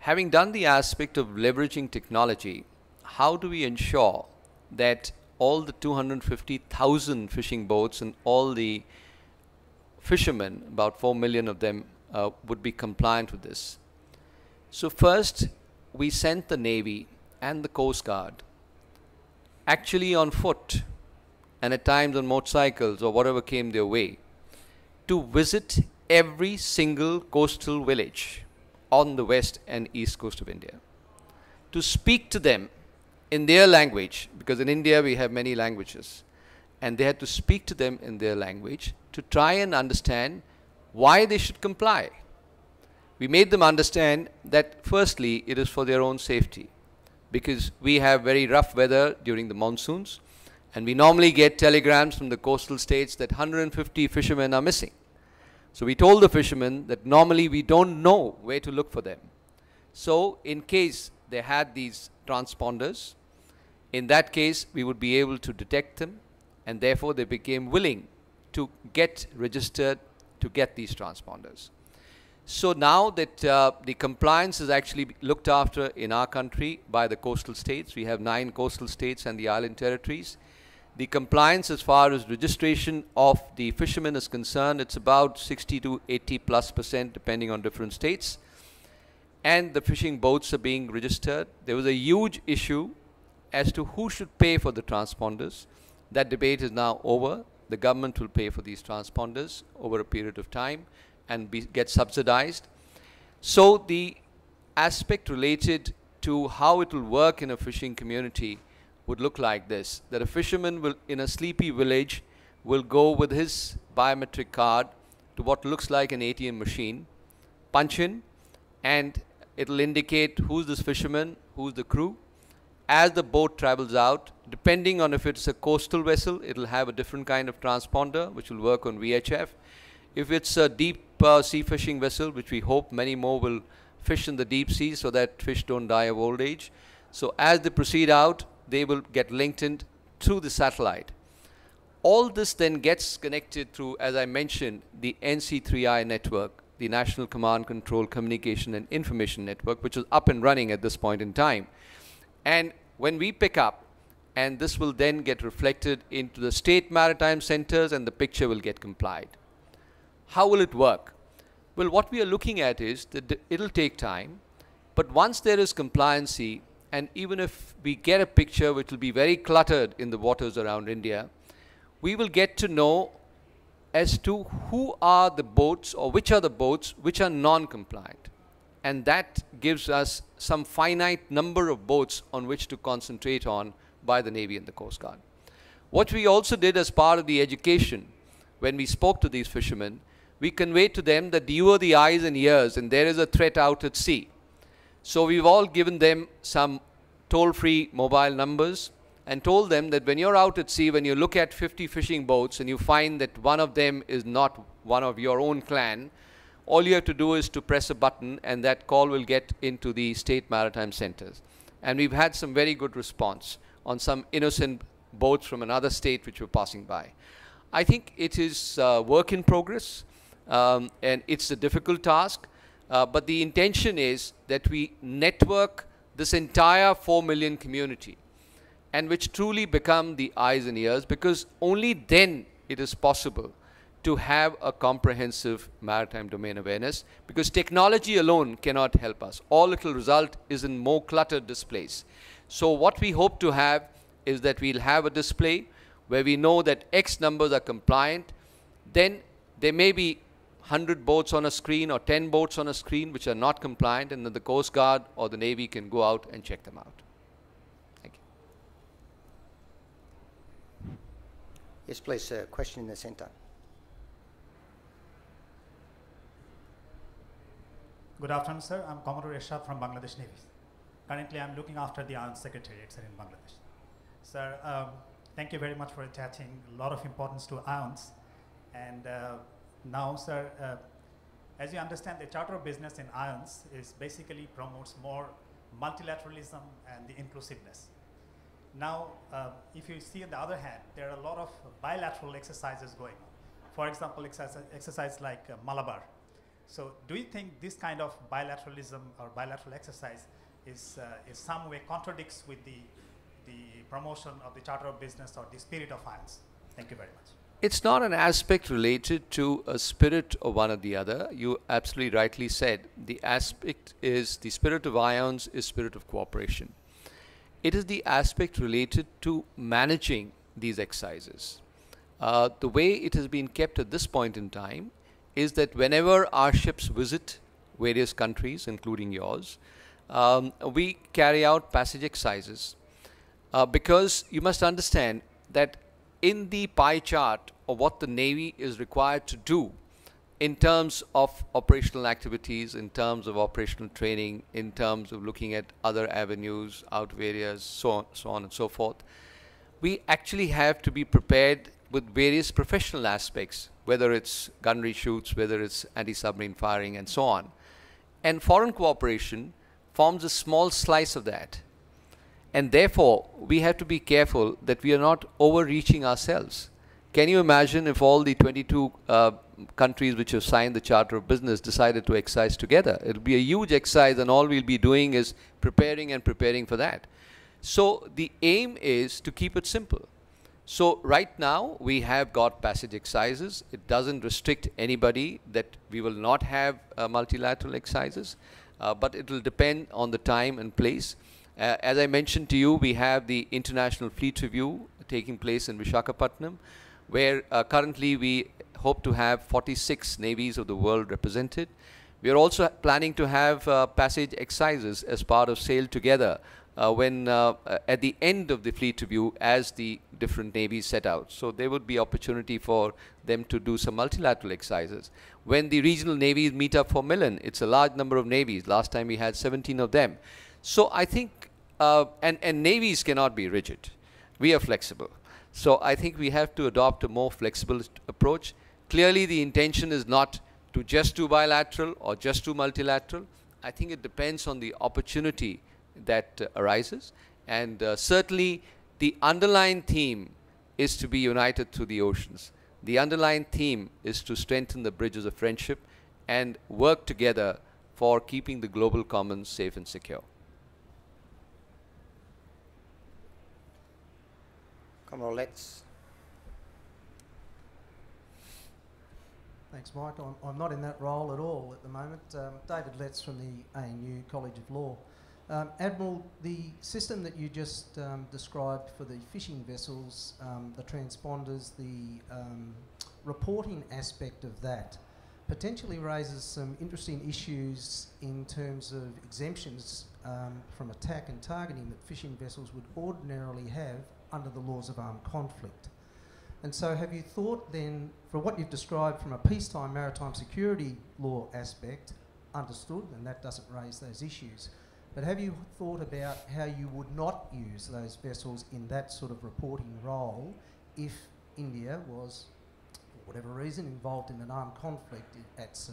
Having done the aspect of leveraging technology, how do we ensure that all the 250,000 fishing boats and all the fishermen, about 4 million of them, uh, would be compliant with this? So first, we sent the Navy and the Coast Guard actually on foot and at times on motorcycles or whatever came their way to visit every single coastal village on the west and east coast of India to speak to them in their language because in India we have many languages and they had to speak to them in their language to try and understand why they should comply. We made them understand that firstly it is for their own safety because we have very rough weather during the monsoons and we normally get telegrams from the coastal states that 150 fishermen are missing. So we told the fishermen that normally we don't know where to look for them. So in case they had these transponders, in that case we would be able to detect them and therefore they became willing to get registered to get these transponders. So now that uh, the compliance is actually looked after in our country by the coastal states, we have nine coastal states and the island territories. The compliance as far as registration of the fishermen is concerned, it's about 60 to 80 plus percent depending on different states. And the fishing boats are being registered. There was a huge issue as to who should pay for the transponders. That debate is now over. The government will pay for these transponders over a period of time and be, get subsidized. So the aspect related to how it will work in a fishing community would look like this, that a fisherman will, in a sleepy village will go with his biometric card to what looks like an ATM machine punch in and it'll indicate who's this fisherman, who's the crew. As the boat travels out, depending on if it's a coastal vessel, it'll have a different kind of transponder which will work on VHF. If it's a deep uh, sea fishing vessel, which we hope many more will fish in the deep sea so that fish don't die of old age. So as they proceed out, they will get linked in through the satellite. All this then gets connected through, as I mentioned, the NC3I network, the National Command Control Communication and Information Network, which is up and running at this point in time. And when we pick up, and this will then get reflected into the state maritime centers and the picture will get complied. How will it work? Well, what we are looking at is that it'll take time, but once there is compliancy, and even if we get a picture which will be very cluttered in the waters around India, we will get to know as to who are the boats or which are the boats which are non-compliant. And that gives us some finite number of boats on which to concentrate on by the Navy and the Coast Guard. What we also did as part of the education, when we spoke to these fishermen, we conveyed to them that you are the eyes and ears and there is a threat out at sea. So we've all given them some toll-free mobile numbers and told them that when you're out at sea, when you look at 50 fishing boats and you find that one of them is not one of your own clan, all you have to do is to press a button and that call will get into the state maritime centers. And we've had some very good response on some innocent boats from another state which were passing by. I think it is uh, work in progress um, and it's a difficult task, uh, but the intention is that we network this entire 4 million community and which truly become the eyes and ears because only then it is possible to have a comprehensive maritime domain awareness because technology alone cannot help us. All it will result is in more cluttered displays. So what we hope to have is that we'll have a display where we know that X numbers are compliant, then there may be 100 boats on a screen or 10 boats on a screen which are not compliant and then the Coast Guard or the Navy can go out and check them out. Thank you. Yes, please, uh, question in the centre. Good afternoon, sir. I'm Commodore Eshad from Bangladesh Navy. Currently, I'm looking after the Ion Secretariat, sir, in Bangladesh. Sir, um, thank you very much for attaching a lot of importance to IONS. And uh, now, sir, uh, as you understand, the charter of business in IONS is basically promotes more multilateralism and the inclusiveness. Now, uh, if you see on the other hand, there are a lot of bilateral exercises going on. For example, exercise, exercise like uh, Malabar. So do you think this kind of bilateralism or bilateral exercise is, uh, is some way contradicts with the, the promotion of the Charter of Business or the spirit of IONS? Thank you very much. It's not an aspect related to a spirit of one or the other. You absolutely rightly said. The aspect is the spirit of IONS is spirit of cooperation. It is the aspect related to managing these exercises. Uh, the way it has been kept at this point in time is that whenever our ships visit various countries, including yours, um, we carry out passage exercises uh, because you must understand that in the pie chart of what the Navy is required to do in terms of operational activities, in terms of operational training, in terms of looking at other avenues, out of areas, so on, so on and so forth, we actually have to be prepared with various professional aspects, whether it's gunnery shoots, whether it's anti-submarine firing, and so on. And foreign cooperation forms a small slice of that. And therefore, we have to be careful that we are not overreaching ourselves. Can you imagine if all the 22 uh, countries which have signed the Charter of Business decided to exercise together? It'll be a huge exercise and all we'll be doing is preparing and preparing for that. So the aim is to keep it simple. So right now we have got passage excises. It doesn't restrict anybody that we will not have uh, multilateral excises, uh, but it will depend on the time and place. Uh, as I mentioned to you, we have the International Fleet Review taking place in Vishakhapatnam where uh, currently we hope to have 46 navies of the world represented. We are also planning to have uh, passage exercises as part of Sail Together when uh, uh, at the end of the fleet review as the different navies set out. So there would be opportunity for them to do some multilateral exercises. When the regional navies meet up for Milan, it's a large number of navies. Last time we had 17 of them. So I think, uh, and, and navies cannot be rigid. We are flexible. So I think we have to adopt a more flexible approach. Clearly the intention is not to just do bilateral or just do multilateral. I think it depends on the opportunity that uh, arises. And uh, certainly the underlying theme is to be united through the oceans. The underlying theme is to strengthen the bridges of friendship and work together for keeping the global commons safe and secure. Commodore Letts. Thanks, Mike. I'm, I'm, not in that role at all at the moment. Um, David Letts from the ANU College of Law. Um, Admiral, the system that you just um, described for the fishing vessels, um, the transponders, the um, reporting aspect of that, potentially raises some interesting issues in terms of exemptions um, from attack and targeting that fishing vessels would ordinarily have under the laws of armed conflict. And so have you thought then, for what you've described from a peacetime maritime security law aspect, understood, and that doesn't raise those issues, but have you thought about how you would not use those vessels in that sort of reporting role if India was, for whatever reason, involved in an armed conflict at sea?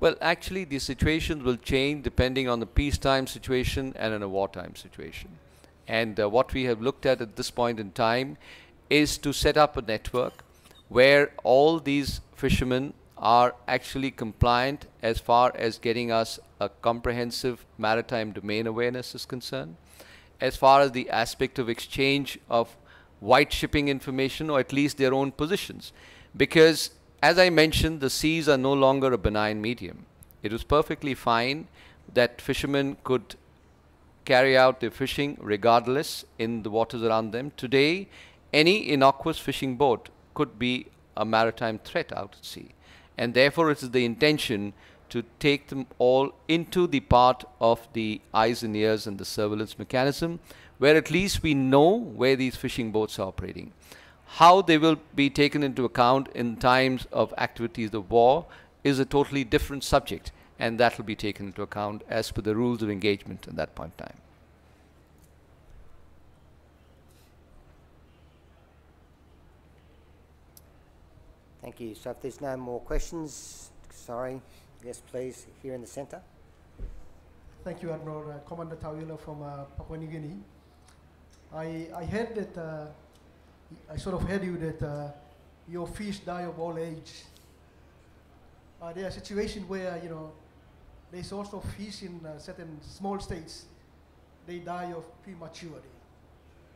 Well, actually, the situations will change depending on the peacetime situation and in a wartime situation. And uh, what we have looked at at this point in time is to set up a network where all these fishermen are actually compliant as far as getting us a comprehensive maritime domain awareness is concerned. As far as the aspect of exchange of white shipping information or at least their own positions. Because as I mentioned, the seas are no longer a benign medium. It was perfectly fine that fishermen could carry out their fishing regardless in the waters around them. Today, any innocuous fishing boat could be a maritime threat out at sea and therefore it is the intention to take them all into the part of the eyes and ears and the surveillance mechanism where at least we know where these fishing boats are operating. How they will be taken into account in times of activities of war is a totally different subject and that will be taken into account as per the rules of engagement at that point in time. Thank you. So if there's no more questions, sorry, yes, please, here in the centre. Thank you, Admiral uh, Commander Tawila from uh, Papua New Guinea. I, I heard that, uh, I sort of heard you that uh, your fish die of old age. Uh, there are situations where, you know, there's also fish in uh, certain small states, they die of prematurity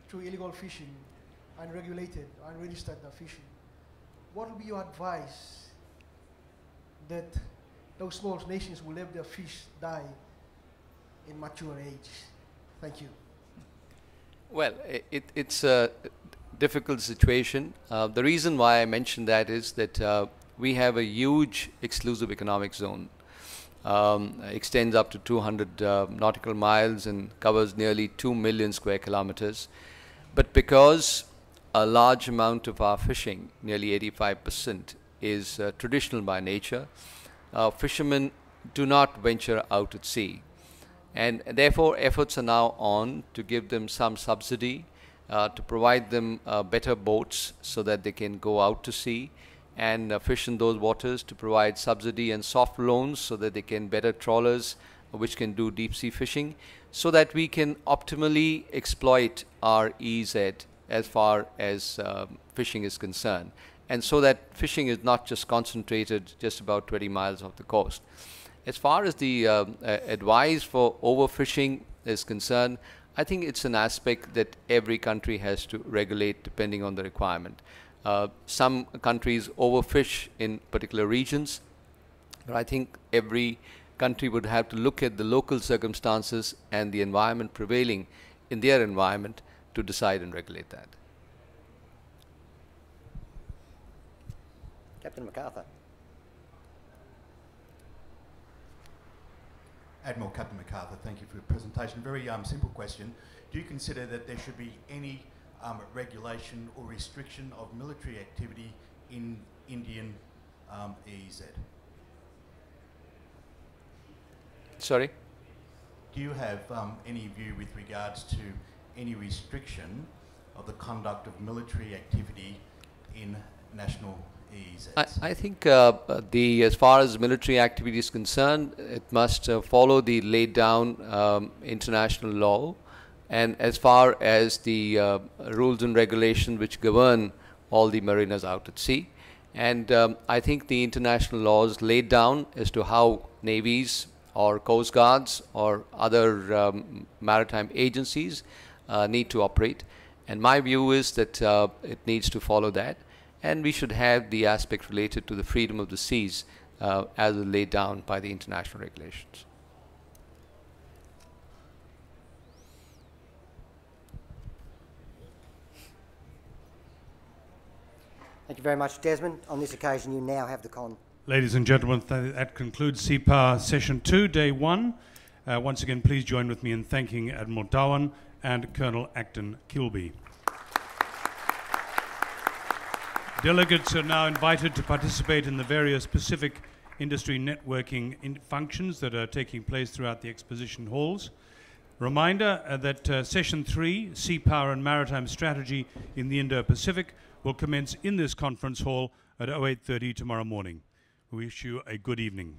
through illegal fishing, unregulated, unregistered fishing what will be your advice that those small nations will let their fish die in mature age? Thank you. Well, it, it's a difficult situation. Uh, the reason why I mentioned that is that uh, we have a huge exclusive economic zone. Um, extends up to 200 uh, nautical miles and covers nearly 2 million square kilometers. But because a large amount of our fishing, nearly 85%, is uh, traditional by nature. Uh, fishermen do not venture out at sea. And therefore, efforts are now on to give them some subsidy, uh, to provide them uh, better boats so that they can go out to sea and uh, fish in those waters, to provide subsidy and soft loans so that they can better trawlers which can do deep sea fishing, so that we can optimally exploit our EZ as far as um, fishing is concerned. And so that fishing is not just concentrated just about 20 miles off the coast. As far as the uh, advice for overfishing is concerned, I think it's an aspect that every country has to regulate depending on the requirement. Uh, some countries overfish in particular regions, but I think every country would have to look at the local circumstances and the environment prevailing in their environment to decide and regulate that. Captain MacArthur. Admiral Captain MacArthur, thank you for your presentation. Very um, simple question. Do you consider that there should be any um, regulation or restriction of military activity in Indian um, EEZ? Sorry? Do you have um, any view with regards to any restriction of the conduct of military activity in national EEZ? I, I think uh, the as far as military activity is concerned, it must uh, follow the laid down um, international law, and as far as the uh, rules and regulations which govern all the mariners out at sea. And um, I think the international laws laid down as to how navies or coast guards or other um, maritime agencies uh, need to operate. And my view is that uh, it needs to follow that. And we should have the aspect related to the freedom of the seas uh, as laid down by the international regulations. Thank you very much, Desmond. On this occasion, you now have the con. Ladies and gentlemen, th- that concludes CPAR Session 2, Day 1. Uh, once again, please join with me in thanking Admiral Dhowan and Colonel Acton Kilby. Delegates are now invited to participate in the various Pacific industry networking in functions that are taking place throughout the exposition halls. Reminder uh, that uh, Session 3, Sea Power and Maritime Strategy in the Indo-Pacific, will commence in this conference hall at 08.30 tomorrow morning. We wish you a good evening.